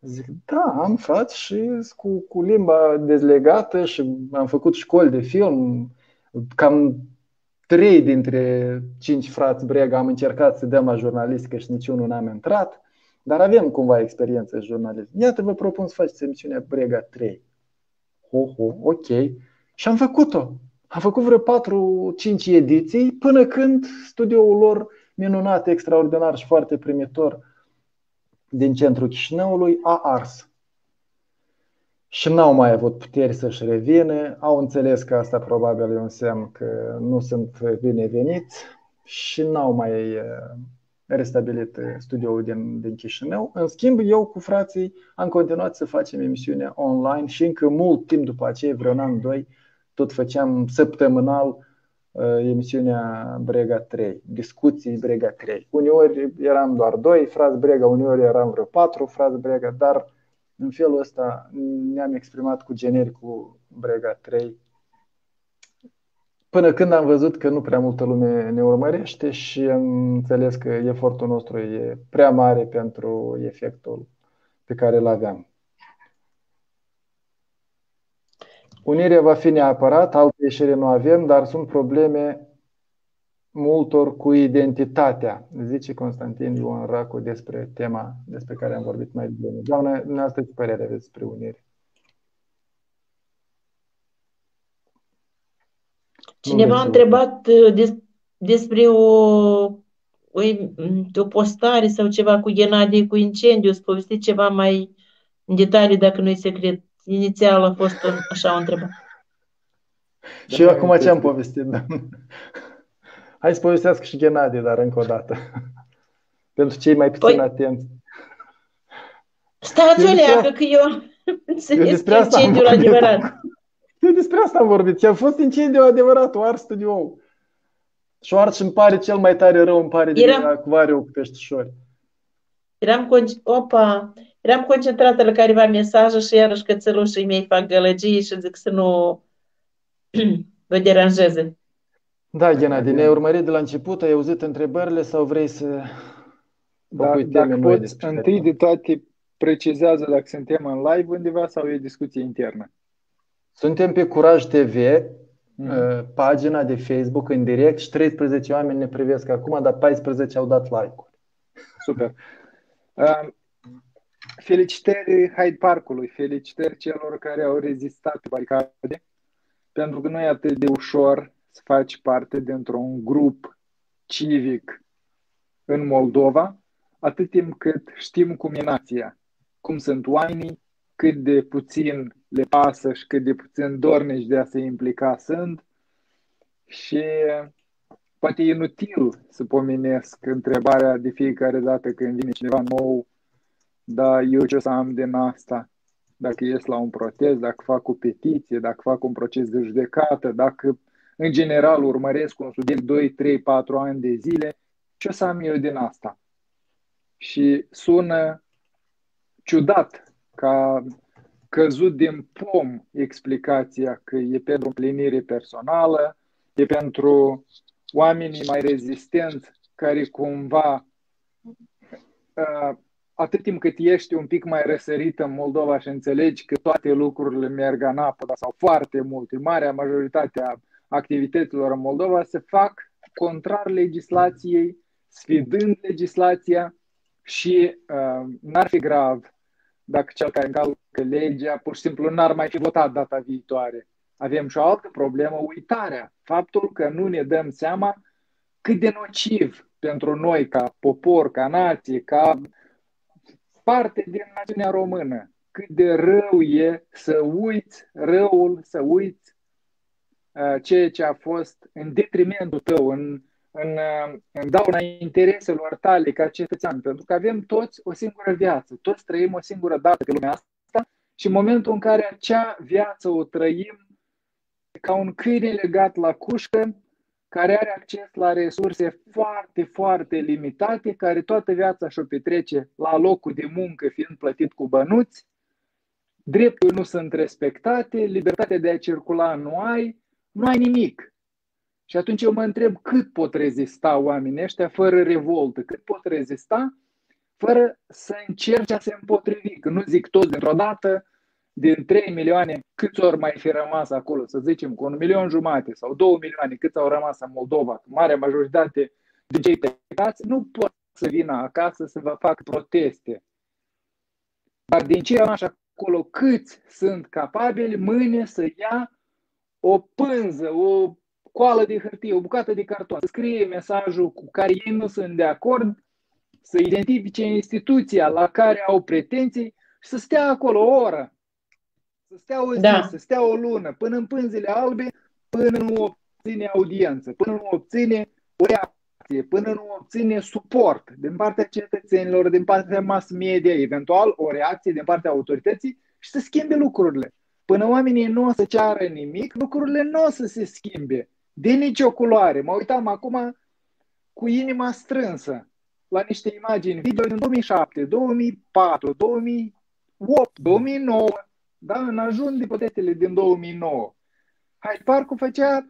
Zic, da, am frați și cu, cu limba dezlegată și am făcut școli de film. Cam trei dintre cinci frați Brega am încercat să dăm la jurnalistică și niciunul n-am intrat, dar avem cumva experiență în jurnalism. Iată, vă propun să faceți emisiunea Brega 3. Ho, ho, ok. Și am făcut-o. Am făcut vreo 4-5 ediții până când studioul lor minunat, extraordinar și foarte primitor din centrul Chișinăului a ars. Și n-au mai avut puteri să-și revină, au înțeles că asta probabil e un semn că nu sunt bineveniți și n-au mai eh, restabilit eh, studioul din, din Chișinău. În schimb, eu cu frații am continuat să facem emisiunea online și încă mult timp după aceea, vreo un an, doi, tot făceam săptămânal uh, emisiunea Brega 3, discuții Brega 3. Uneori eram doar doi frați Brega, uneori eram vreo patru frați Brega, dar în felul ăsta ne-am exprimat cu genericul Brega 3 până când am văzut că nu prea multă lume ne urmărește și am înțeles că efortul nostru e prea mare pentru efectul pe care îl aveam. Unirea va fi neapărat, altă ieșire nu avem, dar sunt probleme multor cu identitatea, zice Constantin Ioan Racu despre tema despre care am vorbit mai devreme. Doamna, dumneavoastră ce părere aveți despre unire? Cineva a veți întrebat uh, des, despre o, o, o postare sau ceva cu Ghenadie cu incendiu, să povestiți ceva mai în detalii dacă nu e secret. Inițial a fost un, așa o întrebare. Și eu acum ce am povestit, doamnă? Hai să povestească și Ghenadie, dar încă o dată. (laughs) Pentru cei mai puțin Păi- atenți. Stați Eu o despre- leacă că eu am înțeles despre că (laughs) asta am incendiul vorbit. adevărat. Eu despre asta am vorbit. Și a fost incendiu adevărat, o ars studioul. Și o ars și îmi pare cel mai tare rău, îmi pare de Era- acvariu cu peștișori. Eram, con- opa, eram concentrată la careva mesaje și iarăși cățelușii mei fac gălăgie și zic să nu (clears throat) vă deranjeze. Da, Ghenadie, ne-ai urmărit de la început, ai auzit întrebările sau vrei să Da, dacă poți, întâi de toate precizează dacă suntem în live undeva sau e discuție internă. Suntem pe Curaj TV, mm. pagina de Facebook în direct și 13 oameni ne privesc acum, dar 14 au dat like-uri. Super. Uh, felicitări Hyde Parkului, felicitări celor care au rezistat pe baricade, pentru că nu e atât de ușor să faci parte dintr-un grup civic în Moldova, atât timp cât știm cum e nația, cum sunt oamenii, cât de puțin le pasă și cât de puțin dornici de a se implica sunt și poate e inutil să pomenesc întrebarea de fiecare dată când vine cineva nou, da, eu ce o să am din asta? Dacă ies la un protest, dacă fac o petiție, dacă fac un proces de judecată, dacă în general urmăresc un subiect 2, 3, 4 ani de zile, ce o să am eu din asta? Și sună ciudat ca căzut din pom explicația că e pentru împlinire personală, e pentru oamenii mai rezistenți care cumva uh, atât timp cât ești un pic mai răsărit în Moldova și înțelegi că toate lucrurile merg în apă, dar sau foarte multe, marea majoritate a activităților în Moldova se fac contrar legislației, sfidând legislația și uh, n-ar fi grav dacă cel care încalcă legea pur și simplu n-ar mai fi votat data viitoare. Avem și o altă problemă, uitarea. Faptul că nu ne dăm seama cât de nociv pentru noi ca popor, ca nație, ca parte din națiunea română, cât de rău e să uiți răul, să uiți uh, ceea ce a fost în detrimentul tău, în în, în dauna intereselor tale ca cetățean, pentru că avem toți o singură viață, toți trăim o singură dată pe lumea asta și în momentul în care acea viață o trăim ca un câine legat la cușcă, care are acces la resurse foarte, foarte limitate, care toată viața și-o petrece la locul de muncă fiind plătit cu bănuți, drepturi nu sunt respectate, libertatea de a circula nu ai, nu ai nimic. Și atunci eu mă întreb cât pot rezista oamenii ăștia fără revoltă, cât pot rezista fără să încerce a se împotrivi. Că nu zic toți dintr-o dată, din 3 milioane, câți ori mai fi rămas acolo, să zicem, cu un milion jumate sau 2 milioane, câți au rămas în Moldova, marea majoritate din cei plecați, nu pot să vină acasă să vă fac proteste. Dar din ce rămas acolo, câți sunt capabili mâine să ia o pânză, o coală de hârtie, o bucată de carton, să scrie mesajul cu care ei nu sunt de acord, să identifice instituția la care au pretenții și să stea acolo o oră, să stea o zi, da. să stea o lună, până în pânzele albe, până nu obține audiență, până nu obține o reacție, până nu obține suport din partea cetățenilor, din partea mass media, eventual o reacție din partea autorității și să schimbe lucrurile. Până oamenii nu o să ceară nimic, lucrurile nu o să se schimbe de nicio culoare. Mă uitam acum cu inima strânsă la niște imagini video din 2007, 2004, 2008, 2009, da? în ajun de potetele din 2009. Hyde Park făcea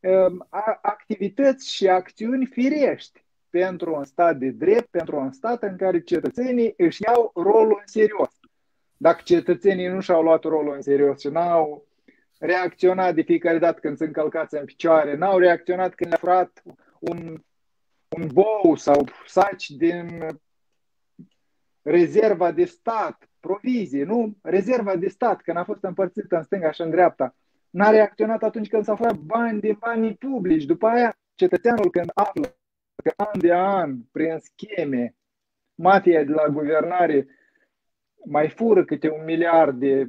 um, activități și acțiuni firești pentru un stat de drept, pentru un stat în care cetățenii își iau rolul în serios. Dacă cetățenii nu și-au luat rolul în serios și n-au reacționat de fiecare dată când sunt călcați în picioare, n-au reacționat când le-a furat un, un bou sau saci din rezerva de stat, provizii, nu? Rezerva de stat, când a fost împărțită în stânga și în dreapta, n-a reacționat atunci când s-au furat bani din banii publici. După aia, cetățeanul când află că an de an, prin scheme, mafia de la guvernare mai fură câte un miliard de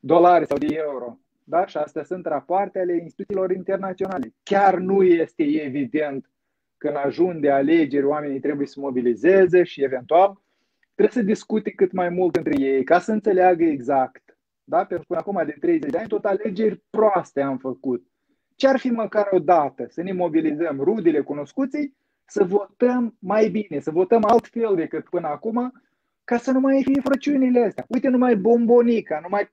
dolari sau de euro da? Și astea sunt rapoarte ale instituțiilor internaționale. Chiar nu este evident când ajung de alegeri, oamenii trebuie să mobilizeze și eventual trebuie să discute cât mai mult între ei ca să înțeleagă exact. Da? Pentru că până acum de 30 de ani tot alegeri proaste am făcut. Ce ar fi măcar o dată să ne mobilizăm rudele cunoscuții, să votăm mai bine, să votăm altfel decât până acum, ca să nu mai fie frăciunile astea. Uite numai bombonica, numai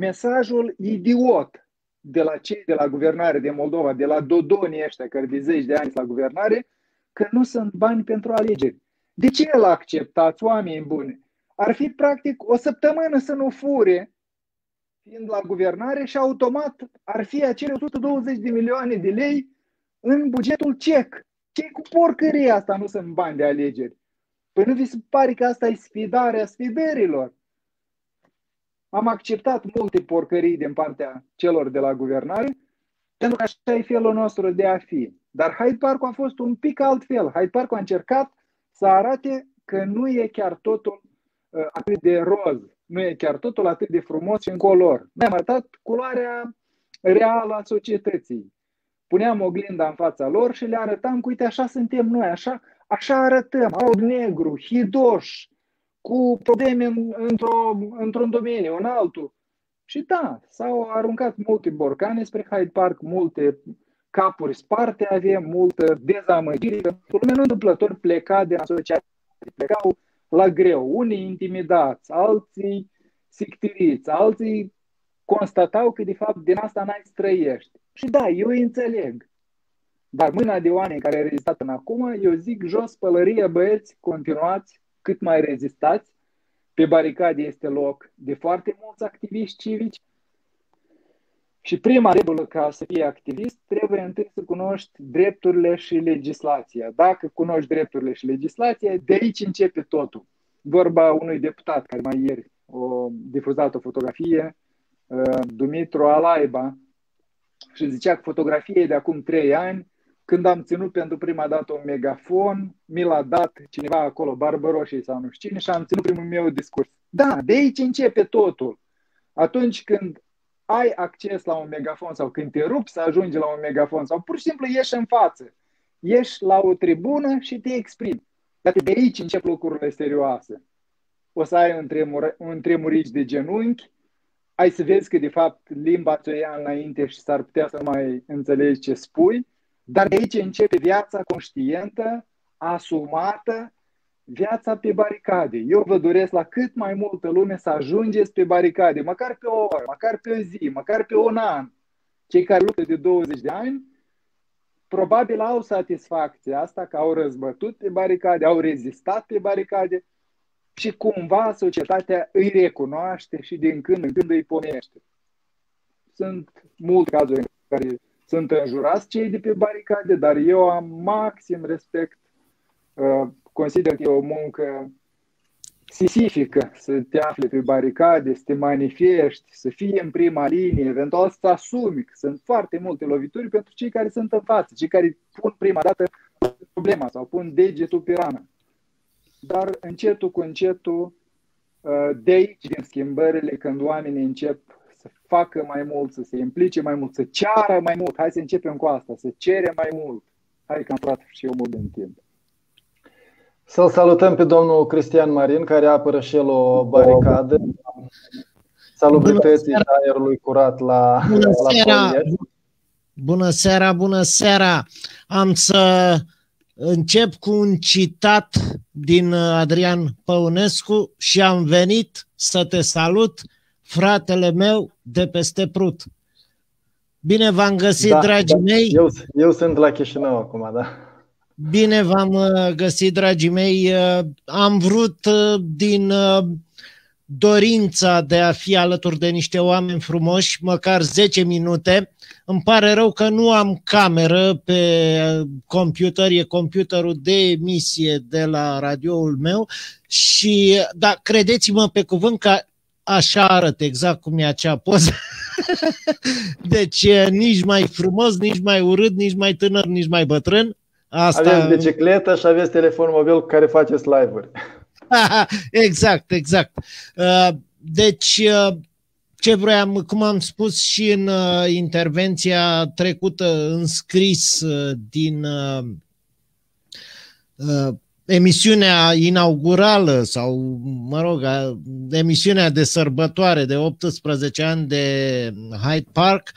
mesajul idiot de la cei de la guvernare de Moldova, de la dodonii ăștia care de zeci de ani la guvernare, că nu sunt bani pentru alegeri. De ce el a acceptat, oameni buni? Ar fi practic o săptămână să nu fure, fiind la guvernare și automat ar fi acele 120 de milioane de lei în bugetul cec. ce cu porcăria asta nu sunt bani de alegeri? Păi nu vi se pare că asta e sfidarea sfidărilor? Am acceptat multe porcării din partea celor de la guvernare, pentru că așa e felul nostru de a fi. Dar Hyde Park a fost un pic altfel. Hyde Park a încercat să arate că nu e chiar totul uh, atât de roz, nu e chiar totul atât de frumos și în color. Noi am arătat culoarea reală a societății. Puneam oglinda în fața lor și le arătam că, uite, așa suntem noi, așa, așa arătăm, alb-negru, hidoș, cu probleme într-o, într-un domeniu, în altul. Și da, s-au aruncat multe borcane spre Hyde Park, multe capuri sparte avem, multă dezamăgire. Lumea nu întâmplător pleca de asociație, plecau la greu. Unii intimidați, alții sictiriți, alții constatau că de fapt din asta n-ai străiești. Și da, eu îi înțeleg. Dar mâna de oameni care a rezistat până acum, eu zic jos pălărie, băieți, continuați cât mai rezistați. Pe baricade este loc de foarte mulți activiști civici. Și prima regulă ca să fii activist, trebuie întâi să cunoști drepturile și legislația. Dacă cunoști drepturile și legislația, de aici începe totul. Vorba unui deputat care mai ieri a difuzat o fotografie, uh, Dumitru Alaiba, și zicea că fotografie de acum trei ani când am ținut pentru prima dată un megafon, mi l-a dat cineva acolo, Barbăroșii sau nu știu cine, și am ținut primul meu discurs. Da, de aici începe totul. Atunci când ai acces la un megafon sau când te rupi să ajungi la un megafon sau pur și simplu ieși în față, ieși la o tribună și te exprimi. Dar de aici încep lucrurile serioase. O să ai un, tremur, un tremurici de genunchi, ai să vezi că de fapt limba ți-o ia înainte și s-ar putea să mai înțelegi ce spui, dar de aici începe viața conștientă, asumată, viața pe baricade. Eu vă doresc la cât mai multă lume să ajungeți pe baricade, măcar pe o oră, măcar pe o zi, măcar pe un an. Cei care luptă de 20 de ani, probabil au satisfacția asta că au răzbătut pe baricade, au rezistat pe baricade și cumva societatea îi recunoaște și din când în când îi pomește. Sunt multe cazuri în care sunt înjurați cei de pe baricade, dar eu am maxim respect. Uh, consider că e o muncă sisifică să te afli pe baricade, să te manifesti, să fii în prima linie, eventual să asumi că sunt foarte multe lovituri pentru cei care sunt în față, cei care pun prima dată problema sau pun degetul pe rană. Dar încetul cu încetul, uh, de aici, din schimbările, când oamenii încep să facă mai mult, să se implice mai mult, să ceară mai mult. Hai să începem cu asta, să cerem mai mult. Hai că am luat și eu mult din timp. Să-l salutăm pe domnul Cristian Marin, care apără și el o baricadă salubrității și aerului curat la, bună la seara. Bună seara, bună seara! Am să încep cu un citat din Adrian Păunescu și am venit să te salut fratele meu de peste Prut. Bine v-am găsit, da, dragii da. mei. Eu, eu sunt la Chișinău acum, da. Bine v-am uh, găsit, dragii mei. Uh, am vrut uh, din dorința de a fi alături de niște oameni frumoși, măcar 10 minute. Îmi pare rău că nu am cameră pe computer, e computerul de emisie de la radioul meu și, da, credeți-mă pe cuvânt că așa arăt exact cum e acea poză. (laughs) deci nici mai frumos, nici mai urât, nici mai tânăr, nici mai bătrân. Asta... Aveți bicicletă și aveți telefon mobil cu care faceți live-uri. (laughs) exact, exact. Deci, ce vreau, cum am spus și în intervenția trecută în scris din emisiunea inaugurală sau, mă rog, emisiunea de sărbătoare de 18 ani de Hyde Park,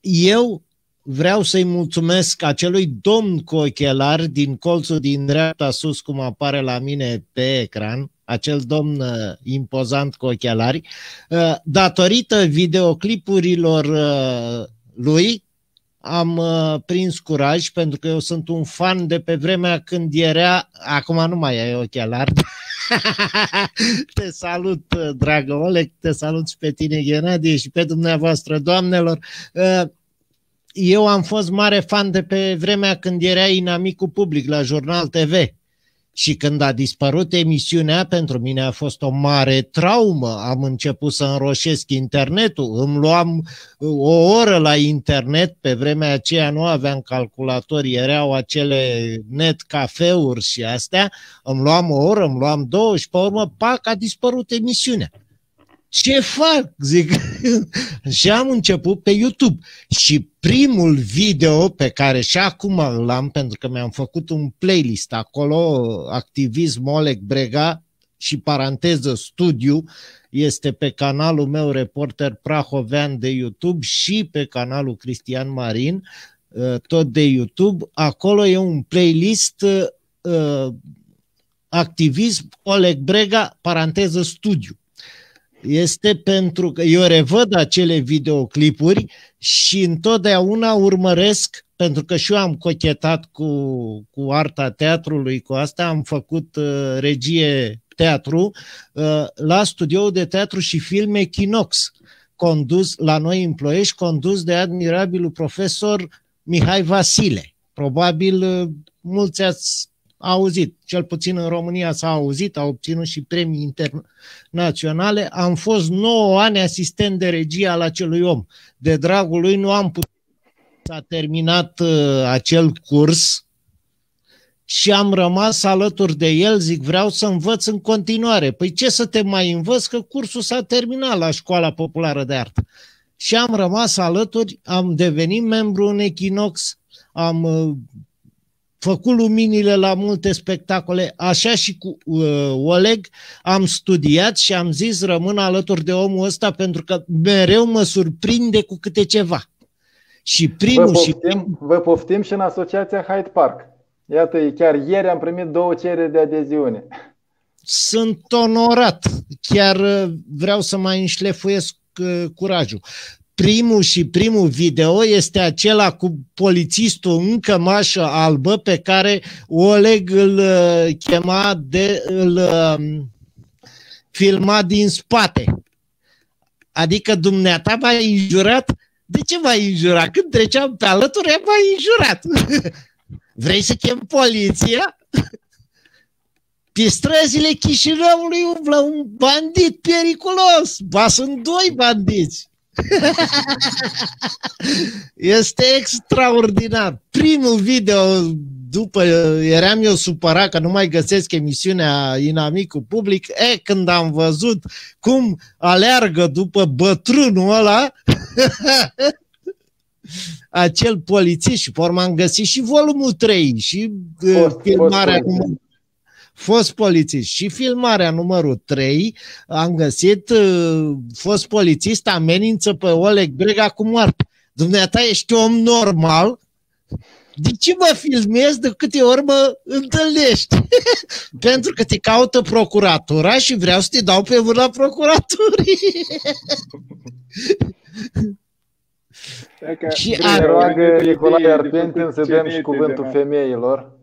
eu vreau să-i mulțumesc acelui domn cu ochelari din colțul din dreapta sus, cum apare la mine pe ecran, acel domn impozant cu ochelari, datorită videoclipurilor lui, am uh, prins curaj pentru că eu sunt un fan de pe vremea când era, acum nu mai ai ochelari, (laughs) te salut, uh, dragă Oleg, te salut și pe tine, Ghenadie, și pe dumneavoastră, doamnelor. Uh, eu am fost mare fan de pe vremea când era inamicul public la Jurnal TV. Și când a dispărut emisiunea, pentru mine a fost o mare traumă. Am început să înroșesc internetul, îmi luam o oră la internet, pe vremea aceea nu aveam calculatori, erau acele net cafeuri și astea, îmi luam o oră, îmi luam două și pe urmă, pac, a dispărut emisiunea ce fac? Zic, (laughs) și am început pe YouTube. Și primul video pe care și acum îl am, pentru că mi-am făcut un playlist acolo, activism Oleg Brega și paranteză studiu, este pe canalul meu Reporter Prahovean de YouTube și pe canalul Cristian Marin, uh, tot de YouTube. Acolo e un playlist uh, activism Oleg Brega, paranteză studiu este pentru că eu revăd acele videoclipuri și întotdeauna urmăresc, pentru că și eu am cochetat cu, cu arta teatrului, cu asta am făcut uh, regie teatru uh, la studioul de teatru și film Equinox, condus la noi în Ploiești, condus de admirabilul profesor Mihai Vasile. Probabil uh, mulți ați auzit, cel puțin în România s-a auzit, a obținut și premii internaționale. Am fost 9 ani asistent de regie al acelui om. De dragul lui nu am putut. S-a terminat uh, acel curs și am rămas alături de el, zic, vreau să învăț în continuare. Păi ce să te mai învăț, că cursul s-a terminat la Școala Populară de Artă. Și am rămas alături, am devenit membru în Equinox, am uh, făcut luminile la multe spectacole, așa și cu uh, Oleg am studiat și am zis rămân alături de omul ăsta pentru că mereu mă surprinde cu câte ceva. Și primul vă poftim, și vă poftim și în asociația Hyde Park. Iată, chiar ieri am primit două cereri de adeziune. Sunt onorat. Chiar uh, vreau să mai înșlefuiesc uh, curajul primul și primul video este acela cu polițistul în cămașă albă pe care Oleg îl uh, chema de îl um, filma din spate. Adică dumneata m-a injurat? De ce m-a injurat? Când treceam pe alături, m-a injurat. (laughs) Vrei să chem poliția? (laughs) Pe străzile Chișinăului umblă un bandit periculos. Ba, sunt doi bandiți. (laughs) Este extraordinar. Primul video după eram eu supărat că nu mai găsesc emisiunea Inamicul Public, e, când am văzut cum aleargă după bătrânul ăla, (laughs) acel polițist și pe urmă am găsit și volumul 3 și uh, fost, filmarea fost fost polițist și filmarea numărul 3 am găsit uh, fost polițist amenință pe Oleg Brega cu moarte. Dumneata ești om normal, de ce mă filmezi de câte ori mă întâlnești? (laughs) Pentru că te caută procuratura și vreau să te dau pe vârla procuraturii. și a... roagă Nicolae Arpentin să dăm și cuvântul femeilor.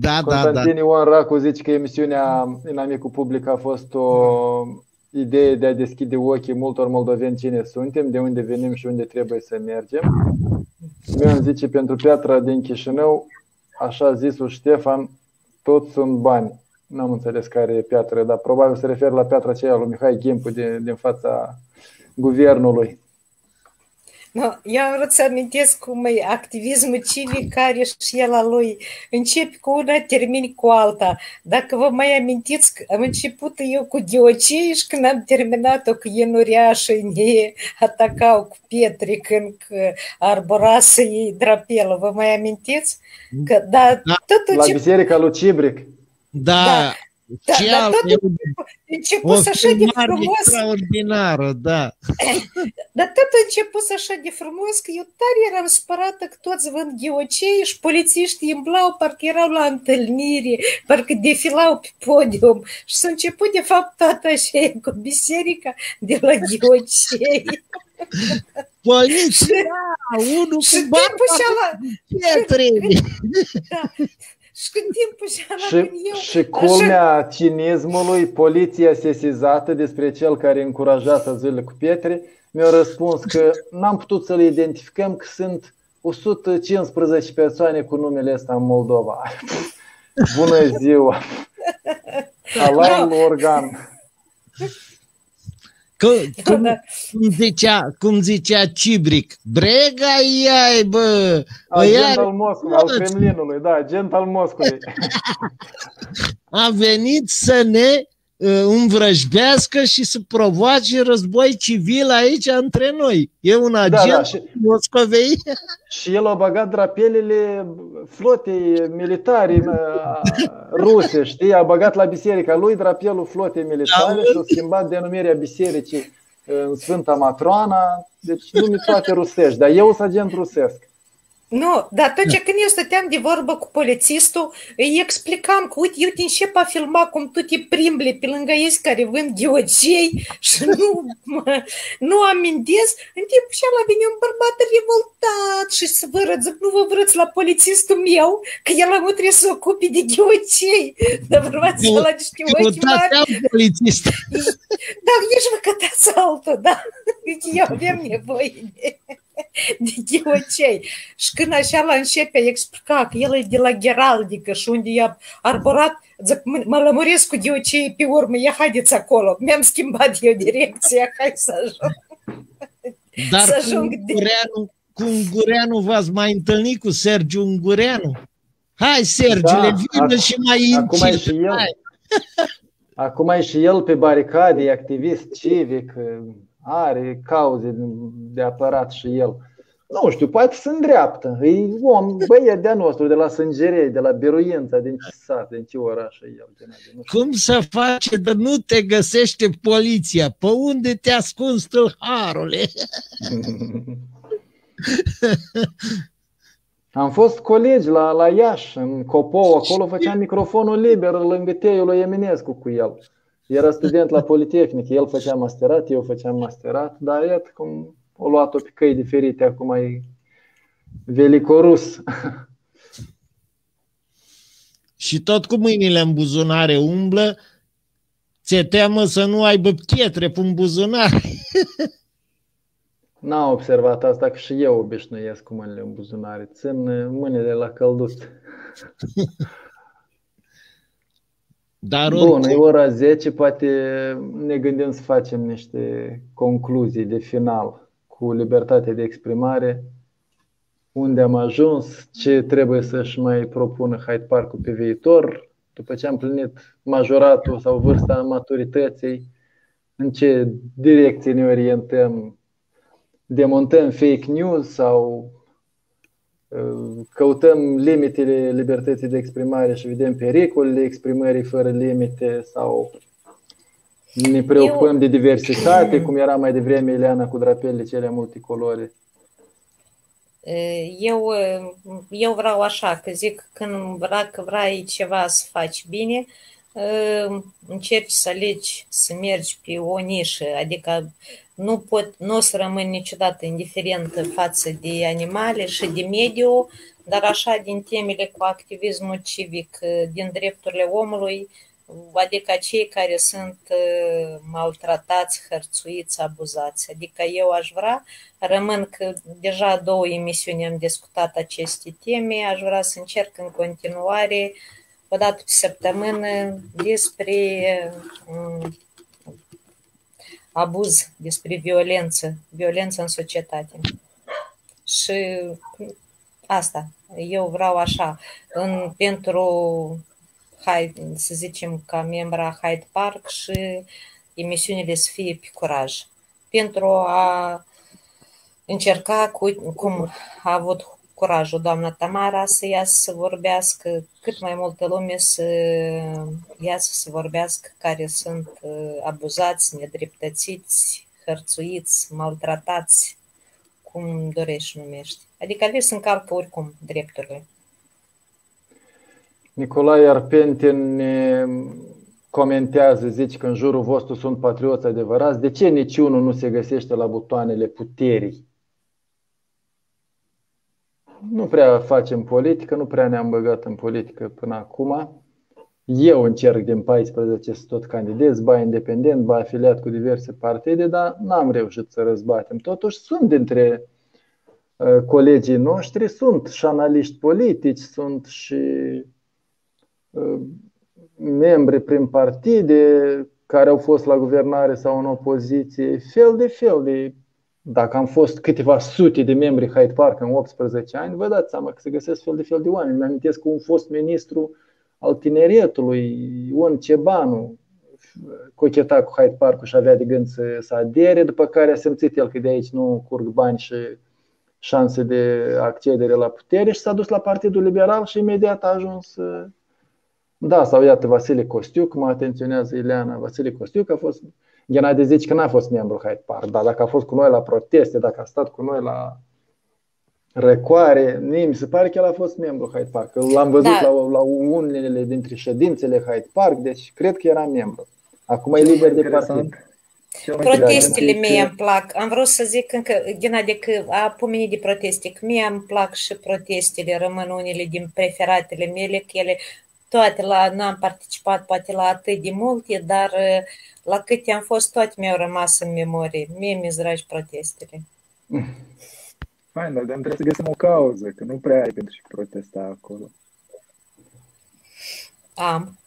Da, da, da. Constantin Ion Racu zice că emisiunea Inamicul Public a fost o idee de a deschide ochii multor moldoveni cine suntem, de unde venim și unde trebuie să mergem. Simeon zice pentru piatra din Chișinău, așa zisul Ștefan, toți sunt bani. N-am înțeles care e piatră, dar probabil se referă la piatra aceea lui Mihai Ghimpu din, din fața guvernului. No, eu am vrut să amintesc cum e activismul civic care și el al lui începe cu una, termini cu alta. Dacă vă mai amintiți, am început eu cu Diocei și când am terminat-o cu Ienuriașă ne atacau cu pietre când arbora să iei drapelul. Vă mai amintiți? Că, da, da. Totul La ce... biserica lui Cibric. Da. da. Da, Și dar al tot meu, început o așa de filmare frumos, extraordinară, da. (laughs) dar tot început așa de frumos că eu tare eram spărată că toți vând ghiocei și polițiștii îmblau, parcă erau la întâlnire, parcă defilau pe podium și s-a început de fapt toată așa cu biserica de la ghiocei. (laughs) Poliția, unul (laughs) și cu în timpul și barba ala, pietre. da, și în timpul și ala Și, când eu și culmea cinismului, poliția sesizată despre cel care încuraja tăzâile cu pietre, mi-a răspuns că n-am putut să le identificăm că sunt 115 persoane cu numele ăsta în Moldova. (laughs) Bună ziua! (laughs) Alain Organ. (laughs) Cum, cum, Da. cum, zicea, cum zicea Cibric, brega iai, bă! Agent Ăia al Moscovei, al Kremlinului, da, agent al Moscovei. (laughs) a venit să ne uh, învrăjbească și să provoace război civil aici între noi. E un agent da, da, și- Moscovei? (laughs) Și el a băgat drapelele flotei militare uh, ruse, știi? A băgat la biserica lui drapelul flotei militare și a schimbat denumirea bisericii în Sfânta Matroana, deci nume toate rusești, dar eu sunt agent rusesc. Nu, dar atunci când eu stăteam de vorbă cu polițistul, îi explicam că, uite, eu te încep a filma cum tu te primbli pe lângă ei care vând ghiocei și nu, mă, nu amintesc. În timp și ala vine un bărbat revoltat și să vă arăt, zic, nu vă vrăți la polițistul meu, că el nu trebuie să se ocupe de ghiocei. Dar bărbații ăla niște ochi mari. Căutați am polițist. Da, ești vă cătați altul, da. Deci eu avem nevoie de, de ghiocei. Și când așa la începe a explica că el e de la Geraldică și unde i-a arborat, zic, mă, mă lămuresc cu ghiocei pe urmă, ia haideți acolo. Mi-am schimbat eu direcția, hai să ajung. Dar Să cu ajung de- Ungureanu, cu Ungureanu v-ați mai întâlnit cu Sergiu Ungureanu? Hai, Sergiule, Da, vină ac- și mai acum e incid. și el. Hai. Acum e și el pe baricade, e activist civic, are cauze de apărat și el. Nu știu, poate se îndreaptă. E om, băiet de-a nostru, de la Sângerei, de la Biruința, din ce sat, din ce oraș e el. din aia, nu știu. Cum să face de nu te găsește poliția? Pe unde te ascunzi, tâlharule? (laughs) Am fost colegi la, la Iași, în Copou, acolo făceam microfonul liber lângă teiul lui Eminescu cu el. Era student la Politehnic, el făcea masterat, eu făceam masterat, dar iată cum o luat-o pe căi diferite, acum e velicorus. (laughs) Și tot cu mâinile în buzunare umblă, ți-e teamă să nu aibă pietre pe un buzunar. (laughs) N-am observat asta, că și eu obișnuiesc cu mâinile în buzunare. Țin mâinile la călduț. (laughs) Dar Bun, oricum, e ora 10, poate ne gândim să facem niște concluzii de final cu libertate de exprimare, unde am ajuns, ce trebuie să-și mai propună Hyde Park pe viitor, după ce am plinit majoratul sau vârsta maturității, în ce direcție ne orientăm, demontăm fake news sau uh, căutăm limitele libertății de exprimare și vedem pericolele exprimării fără limite sau ne preocupăm de diversitate, cum era mai devreme Ileana cu drapelele cele multicolore. Eu, eu vreau așa, că zic când dacă vrei ceva să faci bine, încerci să alegi să mergi pe o nișă, adică nu, pot, nu o să rămâni niciodată indiferentă față de animale și de mediu, dar așa din temele cu activismul civic, din drepturile omului, adică cei care sunt maltratați, hărțuiți, abuzați. Adică eu aș vrea, rămân că deja două emisiuni am discutat aceste teme, aș vrea să încerc în continuare, o dată pe săptămână, despre abuz, despre violență, violență în societate. Și asta, eu vreau așa, în, pentru hai, să zicem, ca membra Hyde Park și emisiunile să fie pe curaj. Pentru a încerca, cu, cum a avut curajul, doamna Tamara, să iasă să vorbească, cât mai multă lume să iasă să vorbească care sunt uh, abuzați, nedreptățiți, hărțuiți, maltratați, cum dorești numești. Adică le sunt încalcă oricum drepturile. Nicolae Arpentin ne comentează, zice că în jurul vostru sunt patrioți adevărați. De ce niciunul nu se găsește la butoanele puterii? Nu prea facem politică, nu prea ne-am băgat în politică până acum. Eu încerc din 14 să tot candidez, ba independent, ba afiliat cu diverse partide, dar n-am reușit să răzbatem. Totuși sunt dintre uh, colegii noștri, sunt și analiști politici, sunt și uh, membri prin partide care au fost la guvernare sau în opoziție, fel de fel de dacă am fost câteva sute de membri Hyde Park în 18 ani, vă dați seama că se găsesc fel de fel de oameni. Mi amintesc că un fost ministru al tineretului, Ion Cebanu, cocheta cu Hyde Park și avea de gând să, să adere, după care a simțit el că de aici nu curg bani și șanse de accedere la putere și s-a dus la Partidul Liberal și imediat a ajuns da, sau iată Vasile Costiuc, mă atenționează Ileana, Vasile Costiuc a fost Ghenadie zice că n-a fost membru Hyde Park, dar dacă a fost cu noi la proteste, dacă a stat cu noi la răcoare, mie mi se pare că el a fost membru Hyde Park. L-am văzut da. la, la unele dintre ședințele Hyde Park, deci cred că era membru. Acum e liber de partid. Protestele mie îmi plac. Am vrut să zic încă, Ghenadie, că a pomenit de proteste, că mie îmi plac și protestele, rămân unele din preferatele mele, că ele toate la, n-am participat poate la atât de multe, dar la câte am fost, toate mi-au rămas în memorie. Mie mi-e dragi protestele. Fain, dar trebuie să găsim o cauză, că nu prea ai pentru a protesta acolo. Am.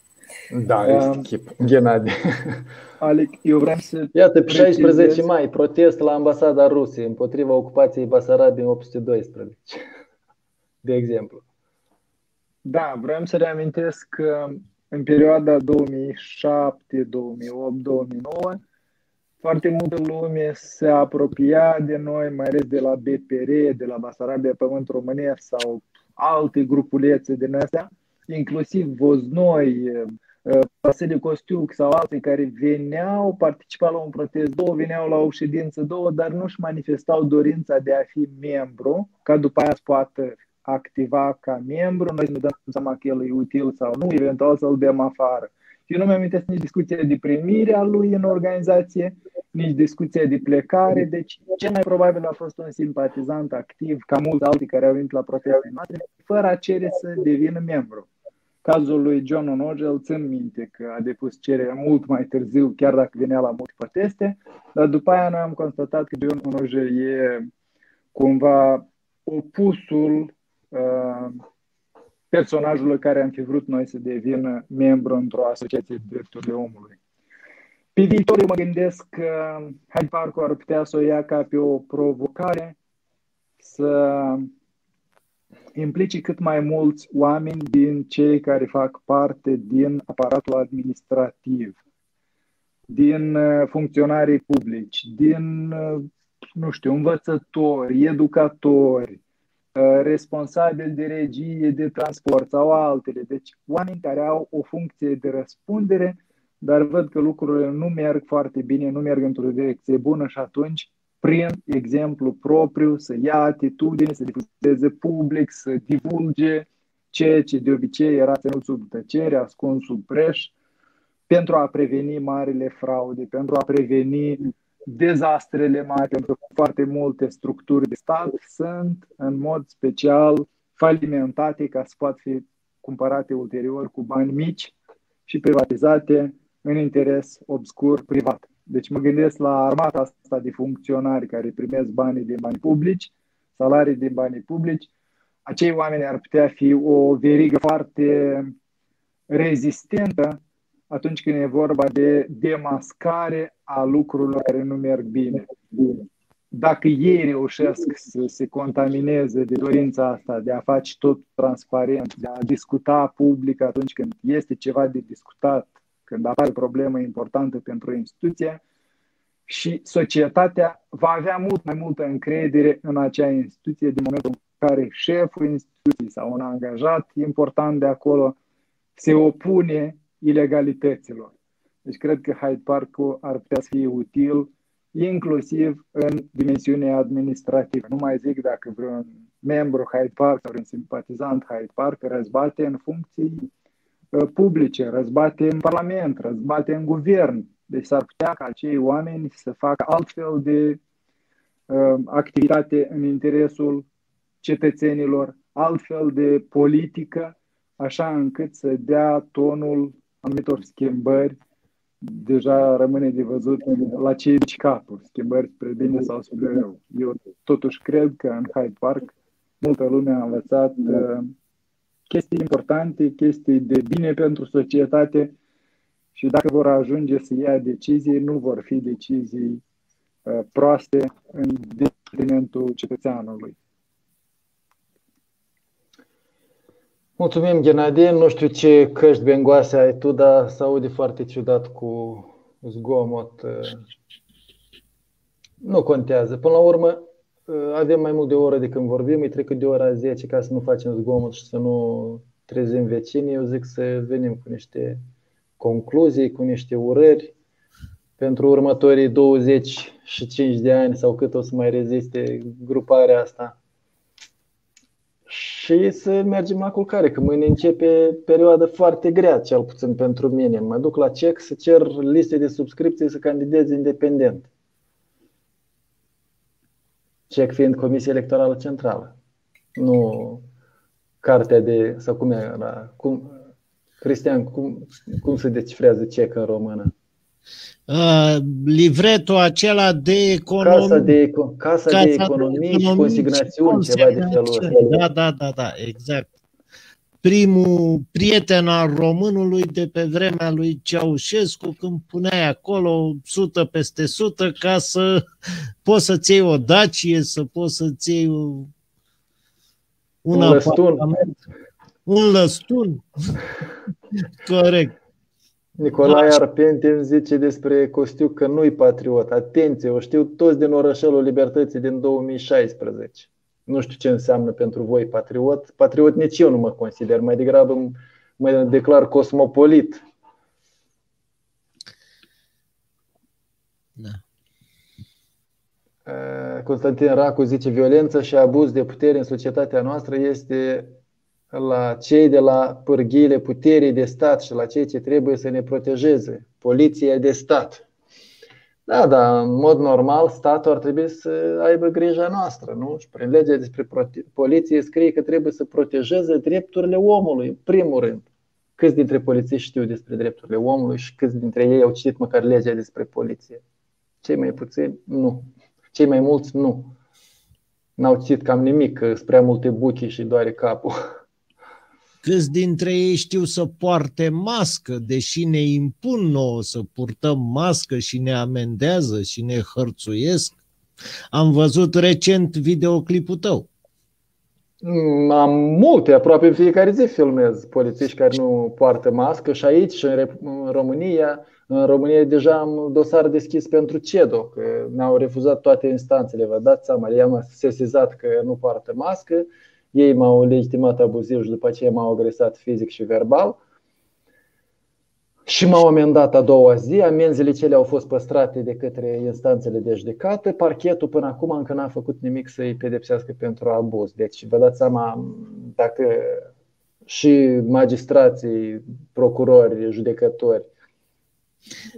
Da, este chip. Ghenadie. Alec, eu vreau să... Iată, pe 16 mai, protest la ambasada Rusiei împotriva ocupației Basarab în 812. De exemplu. Da, vreau să reamintesc că în perioada 2007, 2008, 2009, foarte multă lume se apropia de noi, mai ales de la BPR, de la Basarabia Pământ Românesc sau alte grupulețe din astea, inclusiv Voznoi, Vasile Costiuc sau alții care veneau, participau la un protest, două veneau la o ședință, două, dar nu-și manifestau dorința de a fi membru, ca după aia să poată activa ca membru, noi ne dăm seama că el e util sau nu, eventual să-l dăm afară. Eu nu mi-am amintesc nici discuția de primire a lui în organizație, nici discuția de plecare, deci cel mai probabil a fost un simpatizant activ, ca mulți alții care au venit la protestele noastre, fără a cere să devină membru. Cazul lui John Onoge, îl țin minte că a depus cererea mult mai târziu, chiar dacă venea la multe proteste, dar după aia noi am constatat că John Onoge e cumva opusul Uh, personajul care am fi vrut noi să devină membru într-o asociație de drepturile omului. Pe viitor mă gândesc că Hyde Park ar putea să o ia ca pe o provocare să implice cât mai mulți oameni din cei care fac parte din aparatul administrativ, din uh, funcționarii publici, din, uh, nu știu, învățători, educatori, Uh, responsabili de regie, de transport sau altele. Deci oameni care au o funcție de răspundere, dar văd că lucrurile nu merg foarte bine, nu merg într-o direcție bună și atunci prin exemplu propriu să ia atitudine, să difuzeze public, să divulge ceea ce de obicei era ținut sub tăcere, ascuns sub preș, pentru a preveni marile fraude, pentru a preveni dezastrele mari, pentru că foarte multe structuri de stat sunt în mod special falimentate ca să poată fi cumpărate ulterior cu bani mici și privatizate în interes obscur privat. Deci mă gândesc la armata asta de funcționari care primesc banii din bani publici, salarii din banii publici. Acei oameni ar putea fi o verigă foarte rezistentă atunci când e vorba de demascare a lucrurilor care nu merg bine. Dacă ei reușesc să se contamineze de dorința asta de a face tot transparent, de a discuta public atunci când este ceva de discutat, când apare problemă importantă pentru instituție, și societatea va avea mult mai multă încredere în acea instituție din momentul care șeful instituției sau un angajat important de acolo se opune ilegalităților. Deci cred că Hyde Park ar putea să fie util inclusiv în dimensiunea administrativă. Nu mai zic dacă vreun membru Hyde Park sau un simpatizant Hyde Park răzbate în funcții uh, publice, răzbate în Parlament, răzbate în guvern. Deci s-ar putea ca acei oameni să facă altfel de uh, activitate în interesul cetățenilor, altfel de politică, așa încât să dea tonul anumitor schimbări. Deja rămâne de văzut la ce ridici capul, schimbări spre bine sau spre rău. Eu totuși cred că în Hyde Park multă lume a învățat uh, chestii importante, chestii de bine pentru societate și dacă vor ajunge să ia decizii, nu vor fi decizii uh, proaste în detrimentul cetățeanului. Mulțumim, Ghenadie. Nu știu ce căști bengoase ai tu, dar se aude foarte ciudat cu zgomot. Nu contează. Până la urmă, avem mai mult de o oră de când vorbim, îi trecut de ora 10 ca să nu facem zgomot și să nu trezim vecinii. Eu zic să venim cu niște concluzii, cu niște urări pentru următorii 25 de ani sau cât o să mai reziste gruparea asta și să mergem la culcare, că mâine începe perioada foarte grea, cel puțin pentru mine. Mă duc la CEC să cer liste de subscripții să candidez independent. CEC fiind Comisia Electorală Centrală. Nu cartea de, sau cum era, cum, Cristian, cum, cum se decifrează CEC în română? Uh, livretul acela de economie. Casa de, casa casa de economie de și consignațiuni, ceva de felul ăsta. Da, da, da, da, exact. Primul prieten al românului de pe vremea lui Ceaușescu, când puneai acolo sută peste sută ca să (laughs) poți să-ți iei o dacie, să poți să-ți iei un, un lăstun. Un lăstun. (laughs) Corect. Nicolae Arpente îmi zice despre Costiu că nu-i patriot. Atenție, o știu toți din Orășelul Libertății din 2016. Nu știu ce înseamnă pentru voi patriot. Patriot nici eu nu mă consider, mai degrabă mă declar cosmopolit. Da. Constantin Racu zice violența și abuz de putere în societatea noastră este la cei de la pârghiile puterii de stat și la cei ce trebuie să ne protejeze, poliția de stat. Da, da, în mod normal, statul ar trebui să aibă grija noastră, nu? Și prin legea despre poliție scrie că trebuie să protejeze drepturile omului, în primul rând. Câți dintre polițiști știu despre drepturile omului și câți dintre ei au citit măcar legea despre poliție? Cei mai puțini, nu. Cei mai mulți, nu. N-au citit cam nimic, că sunt prea multe buchi și doare capul. (laughs) Câți dintre ei știu să poarte mască, deși ne impun nouă să purtăm mască și ne amendează și ne hărțuiesc? Am văzut recent videoclipul tău. Mm, am multe, aproape în fiecare zi filmez polițiști care nu poartă mască și aici și în România. În România deja am dosar deschis pentru CEDO, că ne-au refuzat toate instanțele. Vă dați seama, i-am sesizat că nu poartă mască ei m-au legitimat abuziv și după aceea m-au agresat fizic și verbal. Și m-au amendat a doua zi, amenziile cele au fost păstrate de către instanțele de judecată. Parchetul până acum încă n-a făcut nimic să-i pedepsească pentru abuz. Deci vă dați seama dacă și magistrații, procurori, judecători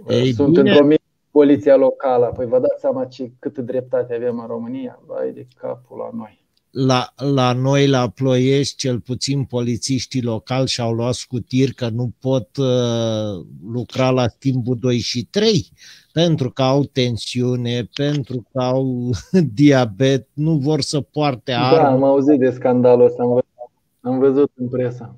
Ei, sunt bine. într-o poliția locală, păi vă dați seama ce, câtă dreptate avem în România, vai de capul la noi la, la noi, la Ploiești, cel puțin polițiștii locali și-au luat scutiri că nu pot uh, lucra la timpul 2 și 3 pentru că au tensiune, pentru că au (laughs) diabet, nu vor să poarte arme. Da, am auzit de scandalul ăsta, am văzut, am văzut în presă.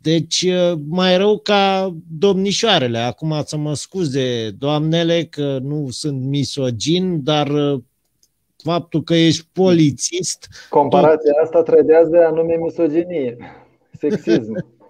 Deci uh, mai rău ca domnișoarele. Acum să mă scuze, doamnele, că nu sunt misogin, dar uh, faptul că ești polițist. Comparația tot... asta trădează anume misoginie, sexism. (laughs)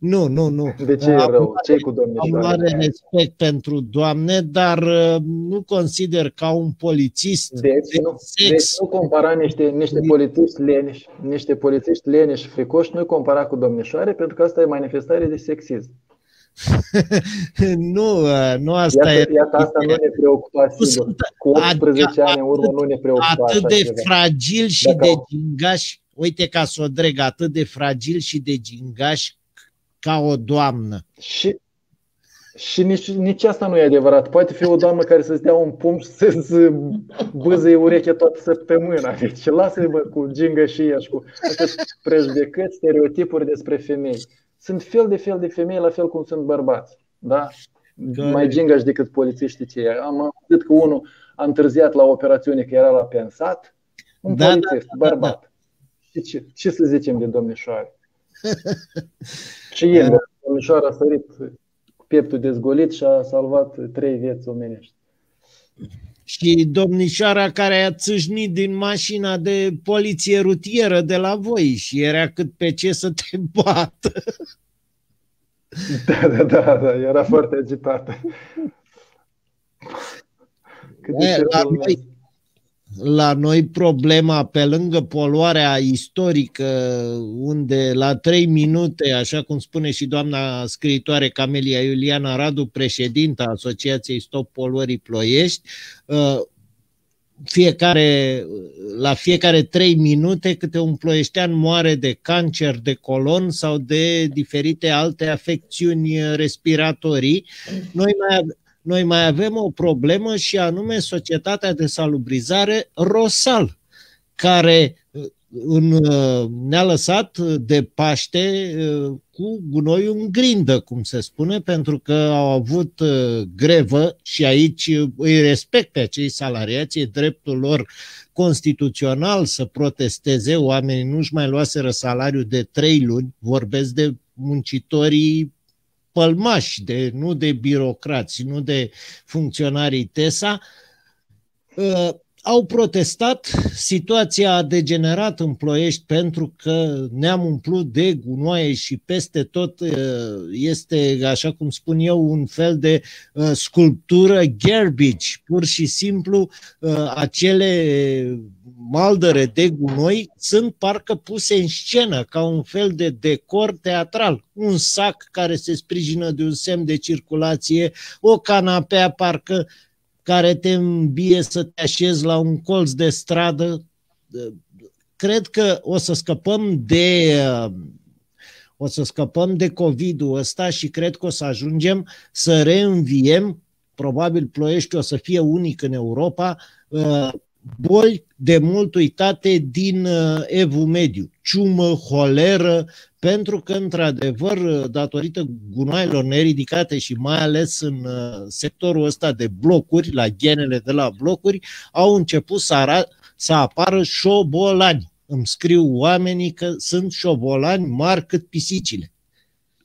Nu, nu, nu. De ce e rău? ce cu domnișoara? Am mare respect pentru doamne, dar uh, nu consider ca un polițist deci, de nu, sex. Deci nu compara niște, niște polițiști leniși, niște polițiști leniși și fricoși, nu compara cu domnișoare, pentru că asta e manifestare de sexism. (laughs) nu, uh, nu asta iată, e. Iată, asta nu ne preocupa, sigur. Cu 18 adică ani în urmă nu ne preocupa Atât de ceva. fragil și Dacă de gingaș, uite ca să o dreg, atât de fragil și de gingaș ca o doamnă. Și, și nici, nici asta nu e adevărat. Poate fi o doamnă care să-ți dea un pumn și să-ți bâzăie ureche toată săptămâna. Deci lasă-mă cu gingă și ea și cu prejudecăți, stereotipuri despre femei. Sunt fel de fel de femei, la fel cum sunt bărbați. Da? Care... Mai gingași decât polițiștii cei. Am auzit că unul a întârziat la operațiune că era la pensat. Un da, polițist, da, da, bărbat. Da, da. Și ce, ce să zicem de domnișoare? (laughs) Și el, domnișoara a sărit cu pieptul dezgolit și a salvat trei vieți omenești. Și domnișoara care a țâșnit din mașina de poliție rutieră de la voi și era cât pe ce să te (laughs) bată. Da, da, da, da era foarte agitată. Cât de la, noi, la noi problema, pe lângă poluarea istorică, unde la trei minute, așa cum spune și doamna scriitoare Camelia Iuliana Radu, președinta Asociației Stop Poluării Ploiești, uh, fiecare, la fiecare trei minute câte un ploieștean moare de cancer de colon sau de diferite alte afecțiuni respiratorii. Noi mai, noi mai avem o problemă și anume societatea de salubrizare Rosal, care în, ne-a lăsat de Paște cu gunoiul în grindă, cum se spune, pentru că au avut grevă și aici îi respect pe acei salariați, e dreptul lor constituțional să protesteze, oamenii nu-și mai luaseră salariul de trei luni, vorbesc de muncitorii pălmași, de, nu de birocrați, nu de funcționarii TESA, uh, au protestat, situația a degenerat în Ploiești pentru că ne-am umplut de gunoaie și peste tot uh, este, așa cum spun eu, un fel de uh, sculptură garbage, pur și simplu acele maldăre de gunoi sunt parcă puse în scenă ca un fel de decor teatral. Un sac care se sprijină de un semn de circulație, o canapea parcă care te îmbie să te așezi la un colț de stradă. Cred că o să scăpăm de o să scăpăm de COVID-ul ăsta și cred că o să ajungem să reînviem, probabil Ploiești o să fie unic în Europa, boli de mult uitate din uh, evul mediu, ciumă, holeră, pentru că, într-adevăr, datorită gunoaielor neridicate și mai ales în uh, sectorul ăsta de blocuri, la genele de la blocuri, au început să, ara- să apară șobolani. Îmi scriu oamenii că sunt șobolani mari cât pisicile.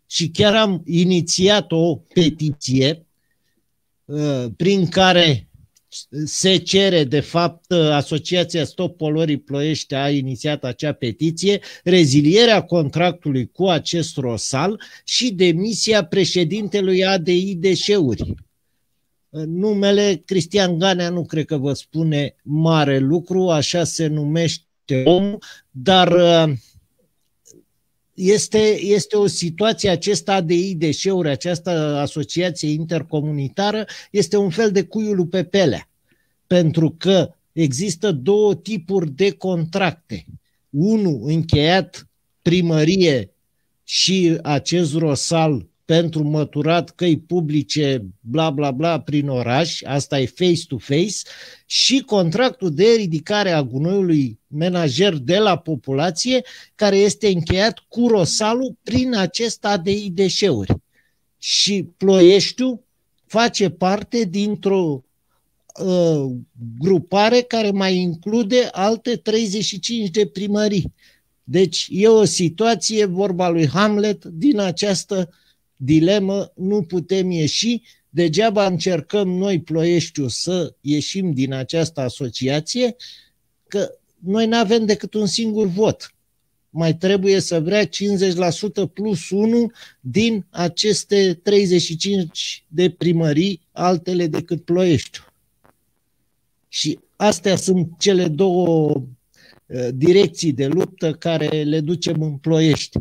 Și chiar am inițiat o petiție uh, prin care se cere, de fapt, Asociația Stop Polorii Ploiești a inițiat acea petiție, rezilierea contractului cu acest rosal și demisia președintelui ADI Deșeuri. Numele Cristian Ganea nu cred că vă spune mare lucru, așa se numește om, dar uh, este, este o situație, acest ADI deșeuri, această asociație intercomunitară, este un fel de cuiul pe pelea. Pentru că există două tipuri de contracte. Unul încheiat primărie și acest rosal pentru măturat căi publice, bla bla bla, prin oraș, asta e face-to-face, și contractul de ridicare a gunoiului menajer de la populație, care este încheiat cu Rosalul prin acest ADI deșeuri. Și Ploieștiul face parte dintr-o uh, grupare care mai include alte 35 de primării. Deci e o situație, vorba lui Hamlet, din această dilemă nu putem ieși, degeaba încercăm noi, Ploieștiu, să ieșim din această asociație, că noi nu avem decât un singur vot. mai trebuie să vrea 50% plus 1 din aceste 35 de primării, altele decât Ploieștiul. Și astea sunt cele două uh, direcții de luptă care le ducem în Ploiești.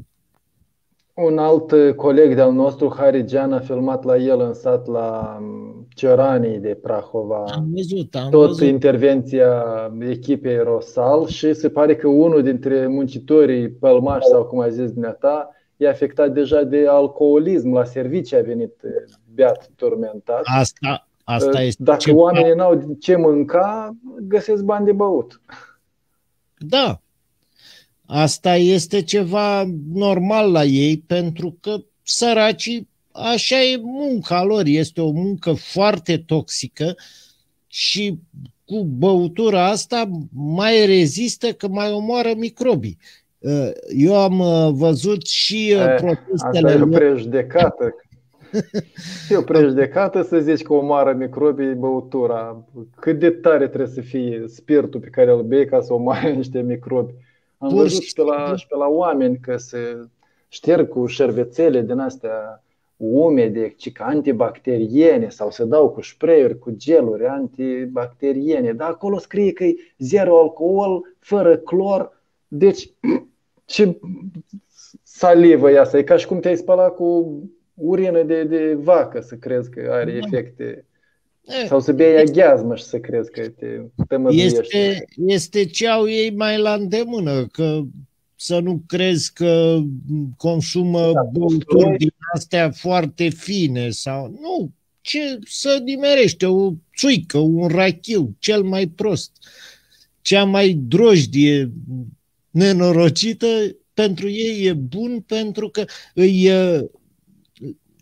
Un alt coleg de-al nostru, Harigean, a filmat la el în sat la um, Cioranii de Prahova. Am văzut, am tot văzut. intervenția echipei Rosal și se pare că unul dintre muncitorii pălmași sau cum ai zis dumneata e afectat deja de alcoolism la servicii a venit eh, beat turmentat. Asta, asta Eh, este Dacă ceva- oamenii n-au ce mânca, găsesc bani de băut. Da. Asta este ceva normal la ei pentru că săracii, așa e munca lor, este o muncă foarte toxică și cu băutura asta mai rezistă că mai omoară microbii. Uh, Eu am uh, văzut și uh, Eh, Asta protestele e o lor. prejudecată. (laughs) E o prejudecată să zici că omoară microbii băutura. Cât de tare trebuie să fie spiritul pe care îl bei ca să omoare (laughs) niște microbi. Am Pur văzut și și pe, la, simplu. și pe la oameni că se șterg cu șervețele din astea umede, ci că antibacteriene sau se dau cu spray cu geluri antibacteriene. Dar acolo scrie că e zero alcool, fără clor. Deci (clears throat) ce salivă e asta? E ca și cum te-ai spălat cu urină de, de vacă să crezi că are Da. efecte. Eh, Sau să bei aghiazmă și să crezi că te tămăduiește. Este, este ce au ei mai la îndemână, că să nu crezi că consumă Da, băuturi noi- din astea foarte fine sau nu, ce să nimerește o țuică, un rachiu, cel mai prost, cea mai drojdie nenorocită, pentru ei e bun pentru că îi uh,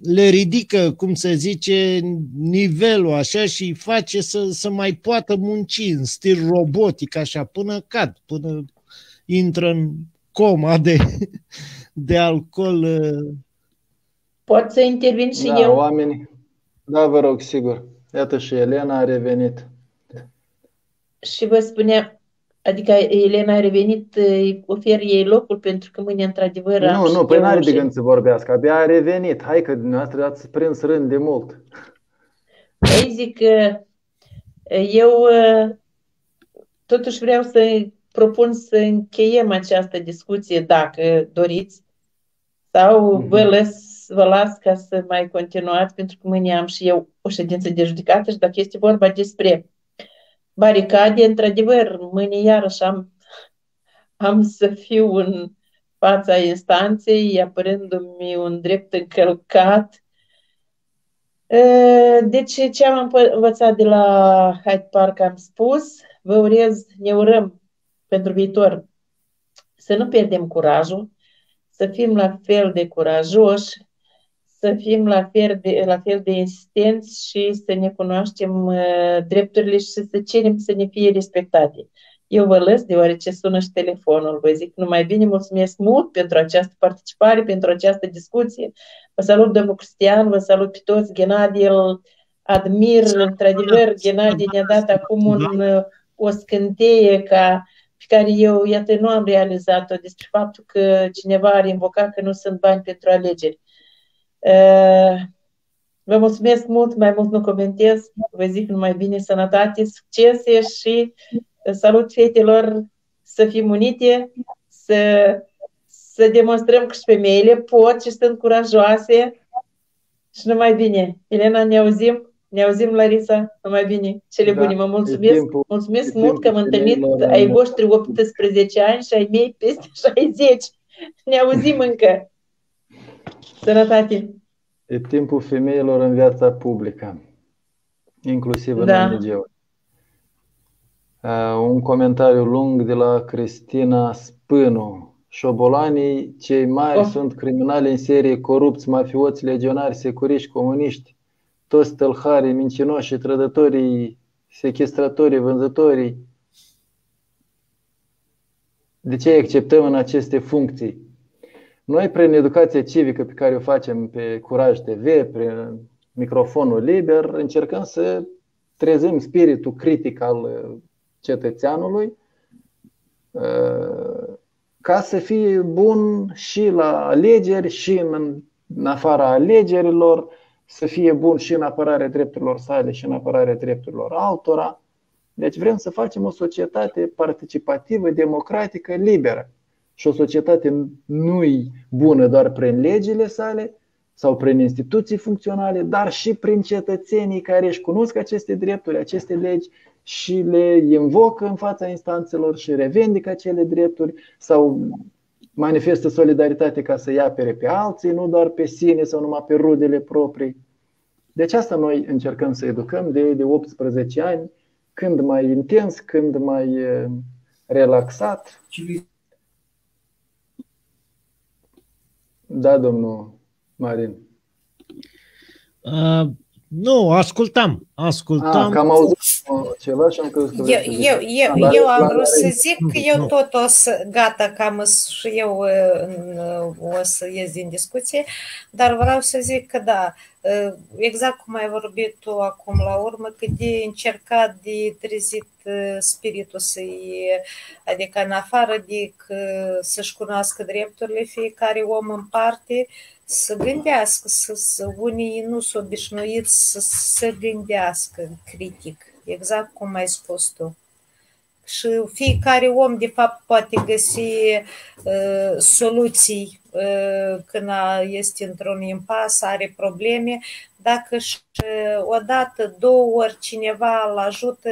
le ridică, cum se zice, nivelul așa și îi face să, să mai poată munci în stil robotic, așa, până cad, până intră în coma de, de alcool. uh. Pot să intervin și Da, eu? oamenii. Da, vă rog, sigur. Iată și Elena a revenit. Și vă spuneam, adică Elena a revenit, îi ofer ei locul pentru că mâine într-adevăr am Nu, și nu, păi eu n-are de și- gând să vorbească. Abia a revenit. Hai că dumneavoastră ați prins rând de mult. Păi zic că eu uh, totuși vreau să propun să încheiem această discuție dacă doriți sau Mhm. vă las, vă las ca să mai continuați pentru că mâine am și eu o ședință de judecată și dacă este vorba despre baricade, într-adevăr, mâine iarăși am, am să fiu în fața instanței apărându-mi un drept încălcat. Uh, Deci, ce am învă- învățat de la Hyde Park am spus, vă urez, ne urăm pentru viitor. Să nu pierdem curajul, să fim la fel de curajoși, să fim la fel de, la fel de insistenți și să ne cunoaștem uh, drepturile și să cerem să ne fie respectate. Eu vă lăs, deoarece sună și telefonul. Vă zic numai bine, mulțumesc mult pentru această participare, pentru această discuție. Vă salut, domnul Cristian, vă salut pe toți. Ghenadie îl admir, într-adevăr, Ghenadie ne-a dat acum un, uh, o scânteie ca, pe care eu, iată, nu am realizat-o despre faptul că cineva ar invoca că nu sunt bani pentru alegeri. Uh, Vă mulțumesc mult, mai mult nu comentez. Vă zic numai bine, sănătate, succese și salut fetelor să fim unite, să, să demonstrăm că și femeile pot și sunt curajoase și numai bine. Elena, ne auzim? Ne auzim, Larisa? Numai bine. Cele Da, bune. Mă e mulțumesc. timpul- mulțumesc e mult că am timpul întâlnit femeilor, ai da. voștri 18 ani și ai mei peste (laughs) 60. Ne auzim încă. Sănătate! E timpul femeilor în viața publică, inclusiv în Da. ONG-uri. Uh, un comentariu lung de la Cristina Spânu. Șobolanii cei mari Oh. sunt criminali în serie, corupți, mafioți, legionari, securiști, comuniști, toți tălharii, mincinoși, trădătorii, sechestratorii, vânzătorii. De ce îi acceptăm în aceste funcții? Noi, prin educația civică pe care o facem pe Curaj TV, prin microfonul liber, încercăm să trezim spiritul critic al uh, cetățeanului, uh, ca să fie bun și la alegeri și în, în afara alegerilor, să fie bun și în apărarea drepturilor sale și în apărarea drepturilor altora. Deci vrem să facem o societate participativă, democratică, liberă. Și o societate nu-i bună doar prin legile sale sau prin instituții funcționale, dar și prin cetățenii care își cunosc aceste drepturi, aceste legi și le invocă în fața instanțelor și revendică acele drepturi sau manifestă solidaritate ca să-i apere pe alții, nu doar pe sine sau numai pe rudele proprii. Deci asta noi încercăm să educăm de, de 18 ani, când mai intens, când mai relaxat. Da, domnul Marin. Uh, nu, ascultam. Ascultam. Ah, că am auzit ceva și am crezut că eu, eu, eu, da, eu am vrut să zic că eu tot o să, gata, cam și eu o să ies din discuție, dar vreau să zic că da, exact cum ai vorbit tu acum la urmă, că de încercat de trezit spiritul să-i, adică în afară de că să-și cunoască drepturile fiecare om în parte, să gândească, să, să unii nu sunt obișnuiți să se gândească critic, exact cum ai spus tu. Și fiecare om, de fapt, poate găsi uh, soluții uh, când este într-un impas, are probleme, dacă și odată, două ori cineva îl ajută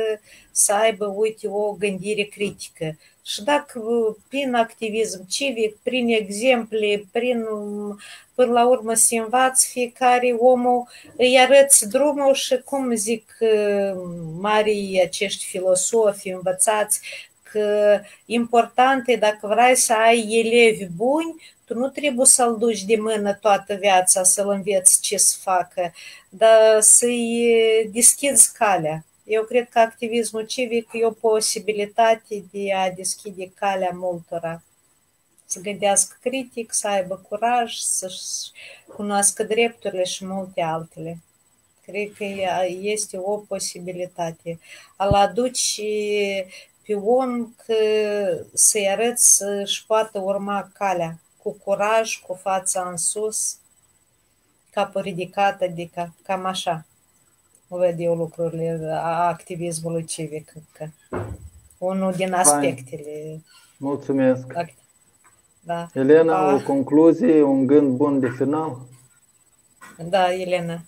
să aibă, uite, o gândire critică. Și dacă prin activism civic, prin exemple, prin, până la urmă se învață fiecare omul, îi arăți drumul și cum zic marii acești filosofi învățați, că important e dacă vrei să ai elevi buni, tu nu trebuie să-l duci de mână toată viața, să-l înveți ce să facă, dar să-i deschizi calea. Eu cred că activismul civic e o posibilitate de a deschide calea multora. Să gândească critic, să aibă curaj, să-și cunoască drepturile și multe altele. Cred că este o posibilitate. A-l aduce pe om că să-i arăți să-și poată urma calea cu curaj, cu fața în sus, capul ridicat, adică cam așa văd eu lucrurile a activismului civic. Că unul din aspectele. Mulțumesc. Da. Elena, a... o concluzie, un gând bun de final? Da, Elena.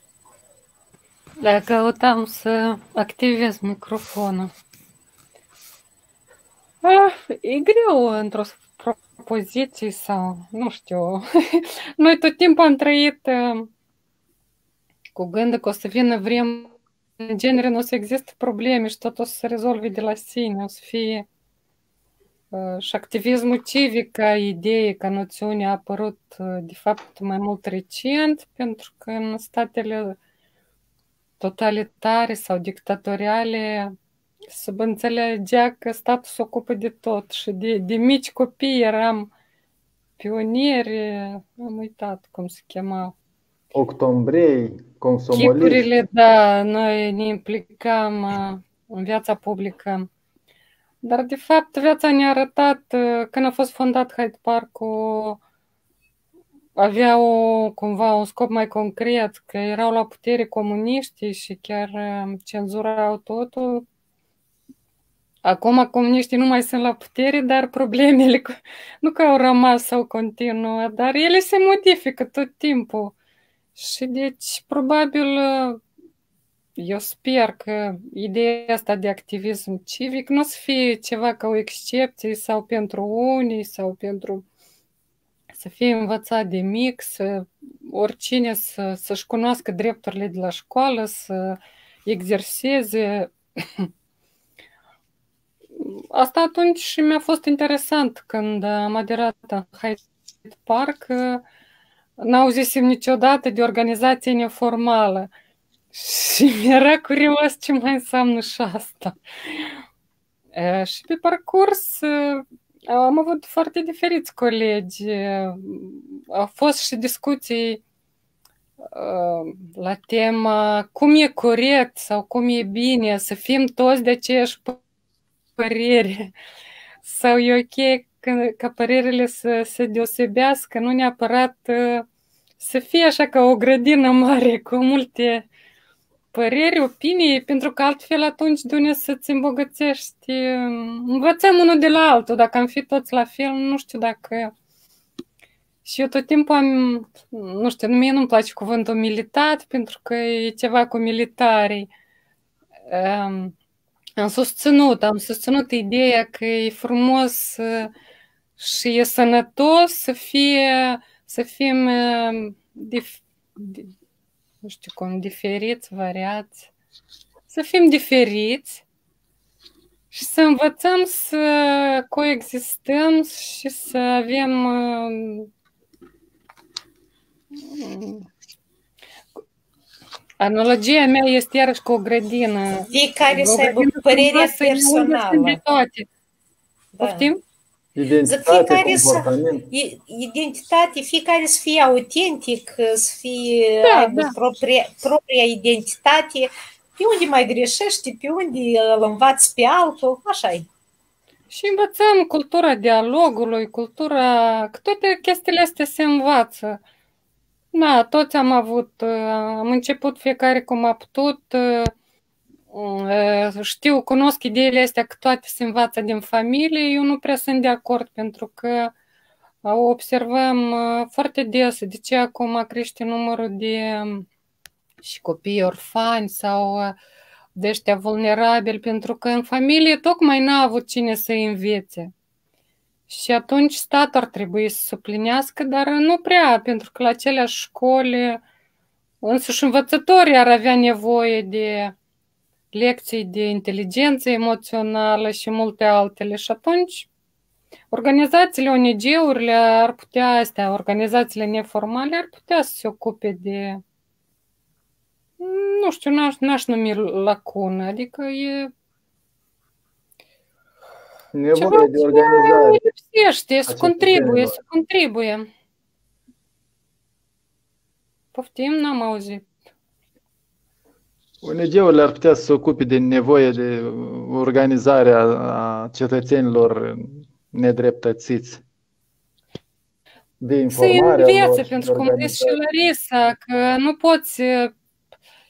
Da, căutam să activez microfonul. Ah, e greu într-o propoziție sau, nu știu, noi tot timpul am trăit cu gândul că o să vină vreme în genere nu o să existe probleme și tot o să se rezolve de la sine, o să fie și activismul civic ca idee, ca noțiune a apărut de fapt mai mult recent, pentru că în statele totalitare sau dictatoriale să înțelegea că statul se ocupă de tot și de, de mici copii eram pionieri, am uitat cum se chema. Octombrei, Chipurile, da, noi ne implicam în viața publică. Dar, de fapt, viața ne-a arătat, când a fost fondat Hyde Park-ul, avea o, cumva un scop mai concret, că erau la putere comuniștii și chiar cenzurau totul. Acum comuniștii nu mai sunt la putere, dar problemele nu că au rămas sau continuă, dar ele se modifică tot timpul. Și deci, probabil, eu sper că ideea asta de activism civic nu o să fie ceva ca o excepție sau pentru unii sau pentru să fie învățat de mic, să oricine să, să-și cunoască drepturile de la școală, să exerseze. Asta atunci și mi-a fost interesant când am aderat în Hyde Park, n-auzisem niciodată de organizație neformală. Și (laughs) mi-era curios ce mai înseamnă și asta. E, și pe parcurs am avut foarte diferiți colegi. Au fost și discuții la tema cum e corect sau cum e bine să fim toți de aceeași părere sau e ok ca părerile să se deosebească, nu neapărat să fie așa ca o grădină mare (laughs) cu multe păreri, opinii, pentru că altfel atunci de unde să-ți îmbogățești. Învățăm unul de la altul, dacă am fi toți la fel, nu știu dacă... Și eu tot timpul am, nu știu, mie nu-mi place cuvântul militat, pentru că e ceva cu militarii. Um, am susținut, am susținut ideea că e frumos și e sănătos să fie, să fim dif, nu știu cum, diferiți, variați, să fim diferiți și să învățăm să coexistăm și să avem Analogia mea este iarăși cu o grădină. Fiecare să aibă părerea personală. Toate. Da. Poftim? Identitate, fiecare să, identitate, fiecare să fie autentic, să fie da, aibă da. Propria, propria identitate, pe unde mai greșește, pe unde îl învați pe altul, așa e. Și învățăm cultura dialogului, cultura, toate chestiile astea se învață. Da, toți am avut, am început fiecare cum a putut, știu, cunosc ideile astea că toate se învață din familie, eu nu prea sunt de acord pentru că observăm foarte des de ce acum crește numărul de și copii orfani sau de ăștia vulnerabili, pentru că în familie tocmai n-a avut cine să învețe. Și atunci statul ar trebui să suplinească, dar nu prea, pentru că la aceleași școli însuși învățătorii ar avea nevoie de lecții de inteligență emoțională și multe altele. Și atunci organizațiile ONG-urile ar putea, astea, organizațiile neformale ar putea să se ocupe de nu știu, n-aș, n-aș numi lacună, adică e Nevoie ceva de organizare. lipsește, să contribuie, să contribuie. Poftim, n-am auzit. ONG-urile ar putea să se ocupe de nevoie de organizarea a cetățenilor nedreptățiți. De informare. Să învețe, pentru că, cum zis și Larisa, că nu poți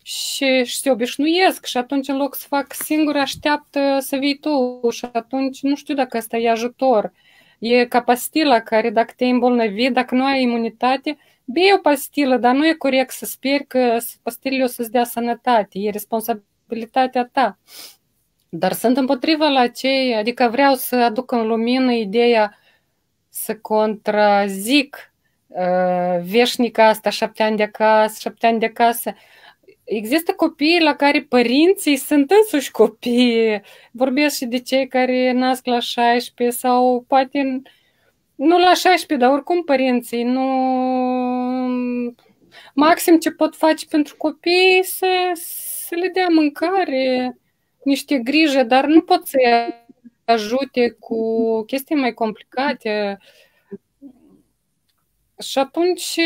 și, și se obișnuiesc și atunci în loc să fac singur așteaptă să vii tu și atunci nu știu dacă asta e ajutor. E ca pastila care dacă te-ai îmbolnăvit, dacă nu ai imunitate, bei o pastilă, dar nu e corect să speri că pastilele o să-ți dea sănătate, e responsabilitatea ta. Dar sunt împotriva la cei, adică vreau să aduc în lumină ideea să contrazic uh, veșnica asta, șapte ani de acasă, șapte ani de acasă. Există copii la care părinții sunt însuși copii. Vorbesc și de cei care nasc la 16 sau poate nu la 16, dar oricum părinții nu... Maxim ce pot face pentru copii să, să le dea mâncare, niște grijă, dar nu pot să-i ajute cu chestii mai complicate. Și atunci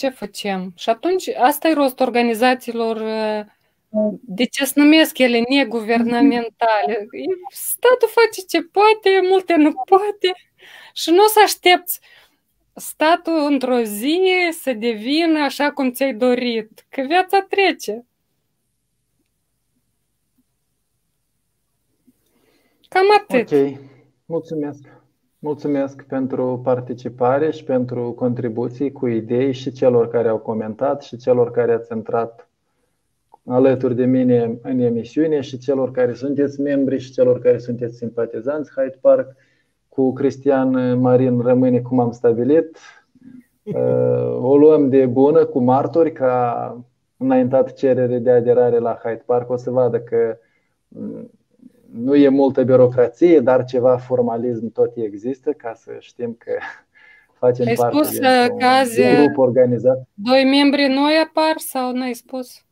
ce facem? Și atunci asta e rost organizațiilor de ce se numesc ele neguvernamentale? Statul face ce poate, multe nu poate și nu o să aștepți statul într-o zi să devină așa cum ți-ai dorit, că viața trece. Cam atât. Ok, mulțumesc. Mulțumesc pentru participare și pentru contribuții cu idei și celor care au comentat și celor care ați intrat alături de mine în emisiune și celor care sunteți membri și celor care sunteți simpatizanți Hyde Park. Cu Cristian Marin rămâne cum am stabilit. (laughs) Uh, o luăm de bună cu martori ca înaintat cerere de aderare la Hyde Park. O să vadă că mm, nu e multă birocrație, dar ceva formalism tot există ca să știm că (laughs) facem ai parte spus din un grup organizat. Doi membri noi apar sau nu ai spus?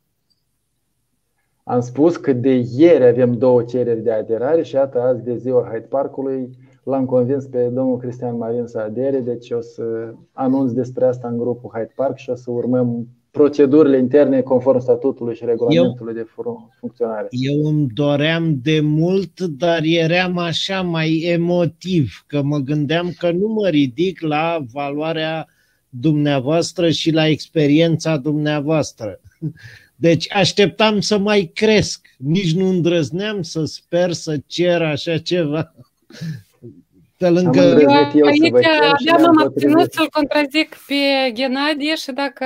Am spus că de ieri avem două cereri de aderare și iată azi de ziua Hyde Parkului l-am convins pe domnul Cristian Marin să adere, deci o să anunț despre asta în grupul Hyde Park și o să urmăm procedurile interne conform statutului și regulamentului eu, de funcționare. Eu îmi doream de mult, dar eram așa mai emotiv, că mă gândeam că nu mă ridic la valoarea dumneavoastră și la experiența dumneavoastră. Deci așteptam să mai cresc. Nici nu îndrăzneam să sper să cer așa ceva. Pe lângă... Eu, aici abia m-am abținut să-l contrazic pe Ghenadie și dacă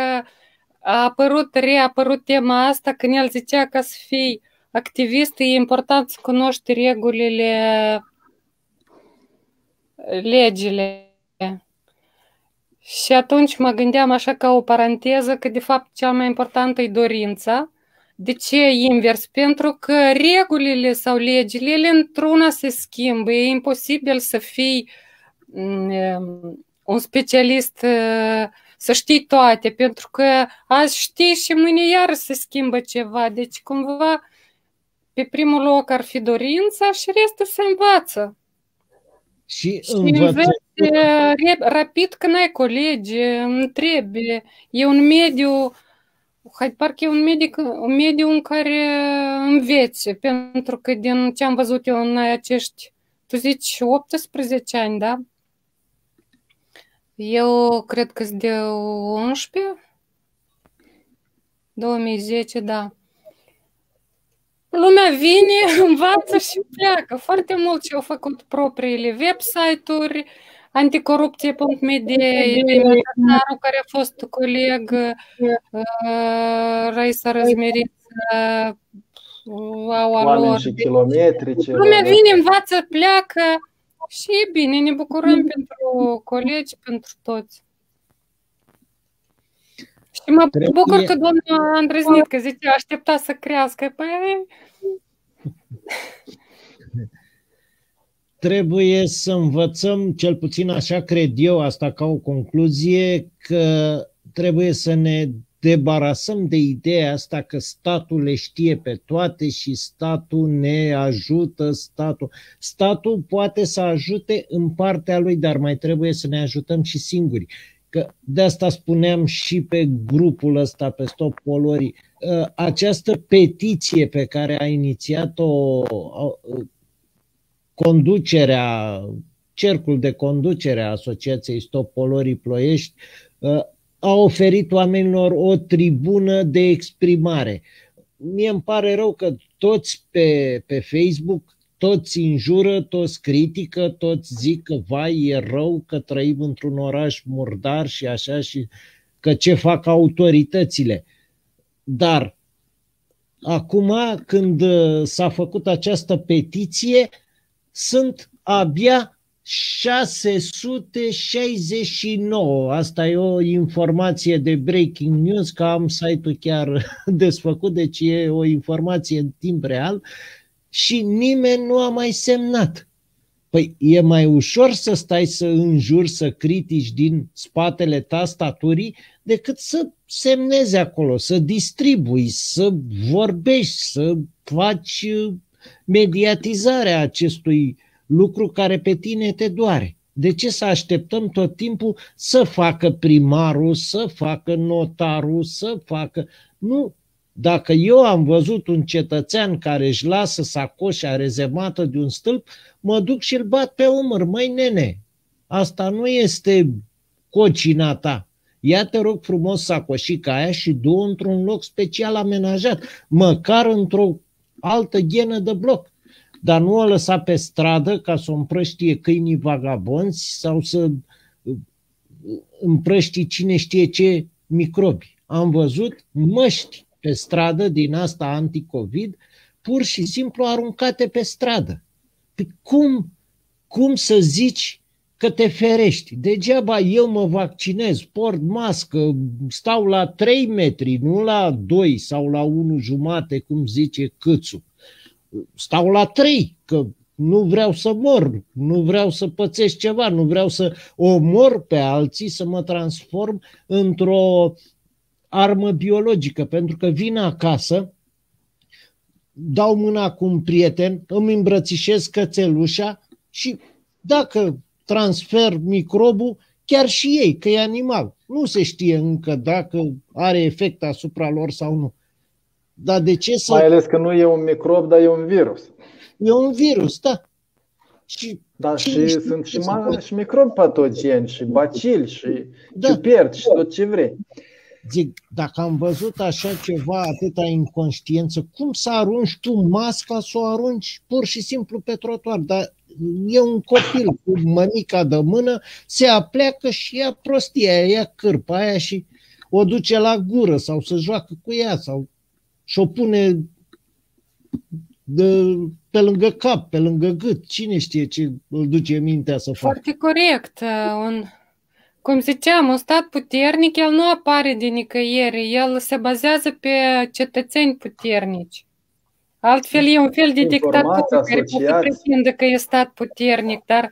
a apărut, reapărut tema asta, când el zicea că să fii activist, e important să cunoști regulile, legile. Și atunci mă gândeam așa ca o paranteză că de fapt cea mai importantă e dorința. De ce invers? Pentru că regulile sau legile, ele într-una se schimbă. E imposibil să fii mm, un specialist să știi toate, pentru că azi știi și mâine iar se schimbă ceva. Deci cumva pe primul loc ar fi dorința și restul se învață. Și, și învăță... rapid când ai colegi, întrebi. E un mediu, hai, parcă e un, medic, un mediu în care înveți, pentru că din ce am văzut eu în acești, tu zici 18 ani, da? Eu cred că sunt de 11. 2010, da. Lumea vine, (laughs) învață și pleacă. Foarte mult ce au făcut propriile website-uri, anticorupție.media, care a fost coleg, uh, Raisa Răzmeriță, au lor. și kilometri. Lumea vine, învață, pleacă și e bine, ne bucurăm mm. pentru colegi, pentru toți. Și mă Trebuie... bucur că doamna Andreznit, că zice, aștepta să crească. Păi... (laughs) Trebuie să învățăm, cel puțin așa cred eu, asta ca o concluzie, că trebuie să ne debarasăm de ideea asta că statul le știe pe toate și statul ne ajută, statul. Statul poate să ajute în partea lui, dar mai trebuie să ne ajutăm și singuri. Că de asta spuneam și pe grupul ăsta, pe Stop Polorii, ă, această petiție pe care a inițiat-o conducerea, cercul de conducere a Asociației Stop Polorii Ploiești, ă, a oferit oamenilor o tribună de exprimare. Mie îmi pare rău că toți pe, pe Facebook, toți înjură, toți critică, toți zic că vai, e rău că trăim într-un oraș murdar și așa și că ce fac autoritățile. Dar acum când s-a făcut această petiție, sunt abia 669. Asta e o informație de breaking news, că am site-ul chiar (laughs) desfăcut, deci e o informație în timp real și nimeni nu a mai semnat. Păi e mai ușor să stai să înjuri, să critici din spatele tastaturii decât să semnezi acolo, să distribui, să vorbești, să faci mediatizarea acestui uh, lucru care pe tine te doare. De ce să așteptăm tot timpul să facă primarul, să facă notarul, să facă... Nu, dacă eu am văzut un cetățean care își lasă sacoșa rezemată de un stâlp, mă duc și îl bat pe umăr. Măi, nene, asta nu este cocina ta. Ia te rog frumos sacoșica aia și du într-un loc special amenajat, măcar într-o altă ghenă de bloc dar nu o lăsa pe stradă ca să o împrăștie câinii vagabonți sau să uh, împrăștie cine știe ce microbi. Am văzut măști pe stradă din asta anticovid, pur și simplu aruncate pe stradă. Păi cum, cum să zici că te ferești? Degeaba eu mă vaccinez, port mască, stau la 3 metri, nu la 2 sau la 1 jumate, cum zice Câțu stau la trei, că nu vreau să mor, nu vreau să pățesc ceva, nu vreau să omor pe alții, să mă transform într-o armă biologică, pentru că vin acasă, dau mâna cu un prieten, îmi îmbrățișez cățelușa și dacă transfer microbul, chiar și ei, că e animal. Nu se știe încă dacă are efect asupra lor sau nu. Dar de ce să... Mai ales că nu e un microb, dar e un virus. E un virus, da. Și dar și sunt și, ma- și microbi patogeni, și bacili, și da. ciuperci, și tot ce vrei. Zic, dacă am văzut așa ceva, atâta inconștiență, cum să arunci tu masca să o arunci pur și simplu pe trotuar? Dar e un copil cu mămica de mână, se apleacă și ia prostia, ia cârpa aia și o duce la gură sau să joacă cu ea sau și o pune de, pe lângă cap, pe lângă gât. Cine știe ce îl duce mintea să facă? Foarte corect. Un, cum ziceam, un stat puternic, el nu apare de nicăieri, el se bazează pe cetățeni puternici. Altfel e un fel de dictatură care poate pretinde că e stat puternic, dar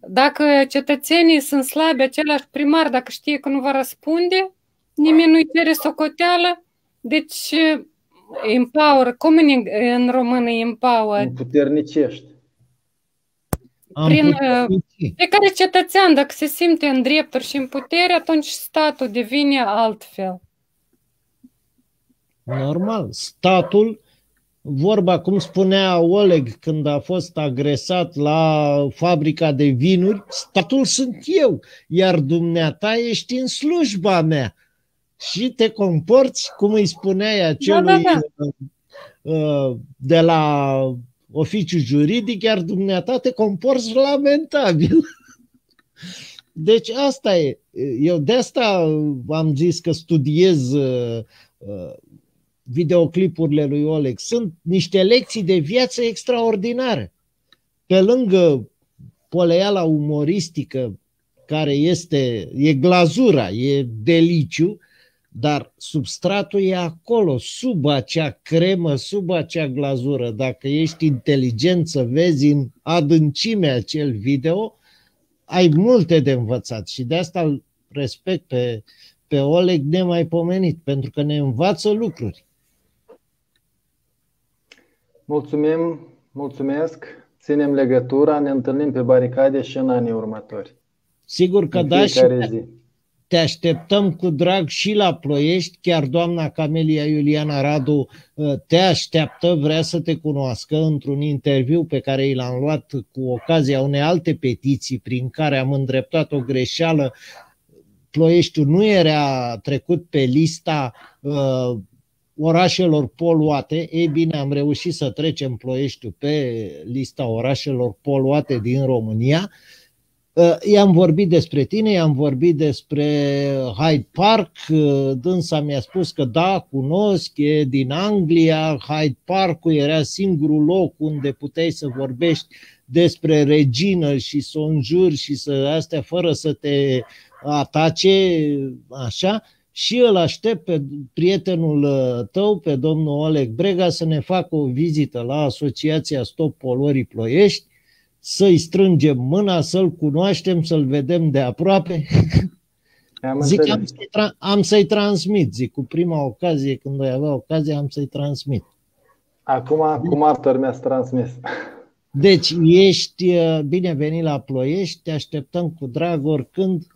dacă cetățenii sunt slabi, același primar, dacă știe că nu va răspunde, nimeni nu-i cere socoteală, deci empower, cum în, în română empower? Puternicești. Prin fiecare cetățean, dacă se simte în drepturi și în putere, atunci statul devine altfel. Normal. Statul vorba, cum spunea Oleg când a fost agresat la fabrica de vinuri, statul sunt eu, iar dumneata ești în slujba mea și te comporți, cum îi spuneai acelui da, da, da. Uh, de la oficiu juridic, iar dumneata te comporți lamentabil. (laughs) Deci asta e. Eu de asta am zis că studiez uh, uh, videoclipurile lui Oleg. Sunt niște lecții de viață extraordinare. Pe lângă poleala umoristică, care este, e glazura, e deliciu, dar substratul e acolo, sub acea cremă, sub acea glazură. Dacă ești inteligent să vezi în adâncime acel video, ai multe de învățat și de asta îl respect pe, pe Oleg nemaipomenit, pentru că ne învață lucruri. Mulțumim, mulțumesc, ținem legătura, ne întâlnim pe baricade și în anii următori. Sigur că da și zi. Te așteptăm cu drag și la Ploiești, chiar doamna Camelia Iuliana Radu uh, te așteaptă, vrea să te cunoască într-un interviu pe care i l-am luat cu ocazia unei alte petiții prin care am îndreptat o greșeală Ploieștiul nu era trecut pe lista uh, orașelor poluate, ei bine, am reușit să trecem Ploieștiul pe lista orașelor poluate din România. Uh, i-am vorbit despre tine, i-am vorbit despre Hyde Park, uh, dânsa mi-a spus că da, cunosc, e din Anglia, Hyde Park-ul era singurul loc unde puteai să vorbești despre regină și să o înjuri și să astea fără să te atace, așa. Și îl aștept pe prietenul uh, tău, pe domnul Oleg Brega, să ne facă o vizită la Asociația Stop Polorii Ploiești, să-i strângem mâna, să-l cunoaștem, să-l vedem de aproape. Am (laughs) zic, am să-i, tra- am să-i transmit, zic, cu prima ocazie, când voi avea ocazie, am să-i transmit. Acum, cu martor mi-ați transmis. (laughs) Deci, ești uh, binevenit la Ploiești, te așteptăm cu drag oricând,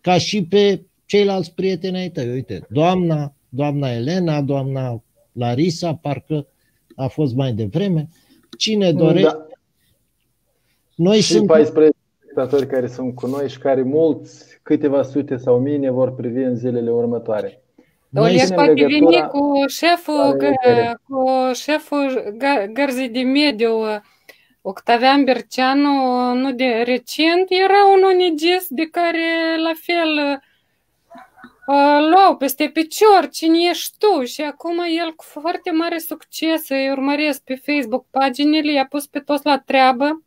ca și pe ceilalți prieteni ai tăi. Uite, doamna, doamna Elena, doamna Larisa, parcă a fost mai devreme. Cine da. dorește? Da. Noi și sunt 14 spectatori care sunt cu noi și care mulți, câteva sute sau mii, ne vor privi în zilele următoare. Oleg poate veni cu șeful, cu șeful gărzii de mediu, Octavian Berceanu, nu de recent, era un onigist de care la fel luau peste picior cine ești tu și acum el cu foarte mare succes îi urmăresc pe Facebook paginile, i-a pus pe toți la treabă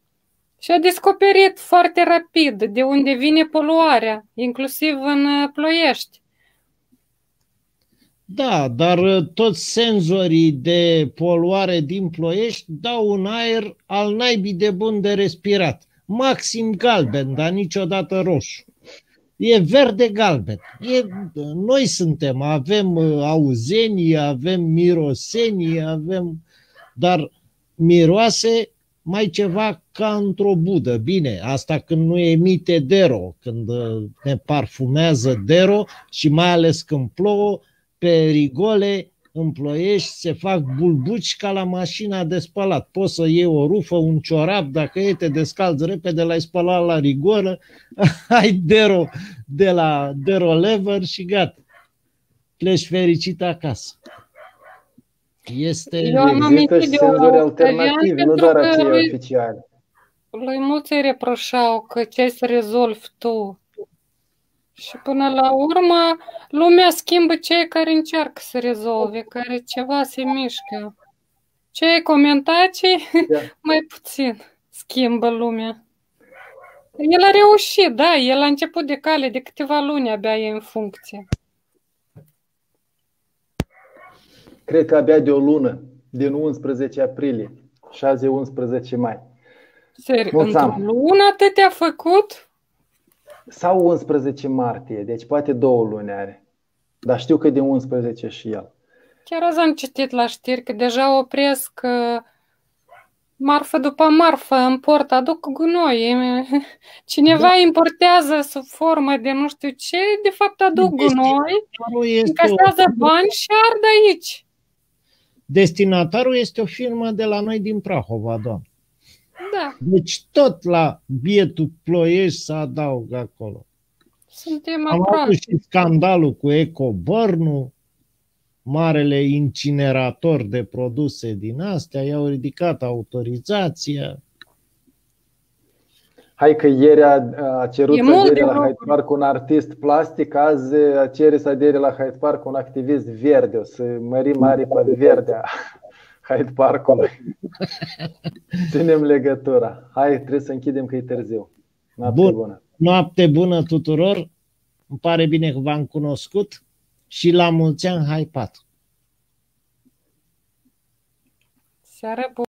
și a descoperit foarte rapid de unde vine poluarea, inclusiv în Ploiești. Da, dar toți senzorii de poluare din Ploiești dau un aer al naibii de bun de respirat. Maxim galben, dar niciodată roșu e verde-galben. E, noi suntem, avem uh, auzenii, avem mirosenii, avem, dar miroase mai ceva ca într-o budă. Bine, asta când nu emite Dero, când uh, ne parfumează Dero și mai ales când plouă, pe rigole în ploiești se fac bulbuci ca la mașina de spălat. Poți să iei o rufă, un ciorap, dacă e, te descalzi repede, l-ai spălat la rigolă, (laughs) ai Dero de la Dero Lever și gata. Pleci fericit acasă. Este... Eu am Există amintit și de senzori o alternativi, nu pentru doar că acei lui- oficiali. Lui mulți îi reproșau că ce ai să rezolvi tu. Și până la urmă, lumea schimbă cei care încearcă să rezolve, care ceva se mișcă. Cei comentații, Da. mai puțin schimbă lumea. El a reușit, da, el a început de cale, de câteva luni abia e în funcție. Cred că abia de o lună, din 11 aprilie și azi e 11 mai. Seri, Mulți într-o ani. lună atât a făcut? Sau 11 martie, deci poate două luni are. Dar știu că e din 11 și el. Chiar azi am citit la știri că deja opresc uh, marfă după marfă în port, aduc gunoi. (laughs) Cineva importează sub formă de nu știu ce, de fapt aduc gunoi, Destinatarul este, încasează o, bani și ard aici. Destinatarul este o firmă de la noi din Prahova, doamnă. Da, Deci tot la bietul ploiești să adaug acolo. suntem Am avut aproape. și scandalul cu Ecobornu, marele incinerator de produse din astea, i-au ridicat autorizația. Hai că ieri a, a cerut E să mult adere de la lucru. Hyde Park un artist plastic, azi a cere să adere la Hyde Park un activist verde. O să mărim aripa verde a (laughs) Hyde Parkului. (laughs) Ținem legătura. Hai, trebuie să închidem că e târziu. Noapte Bun. bună. Noapte bună tuturor, îmi pare bine că v-am cunoscut și la mulți ani, hai pat! Seară bună.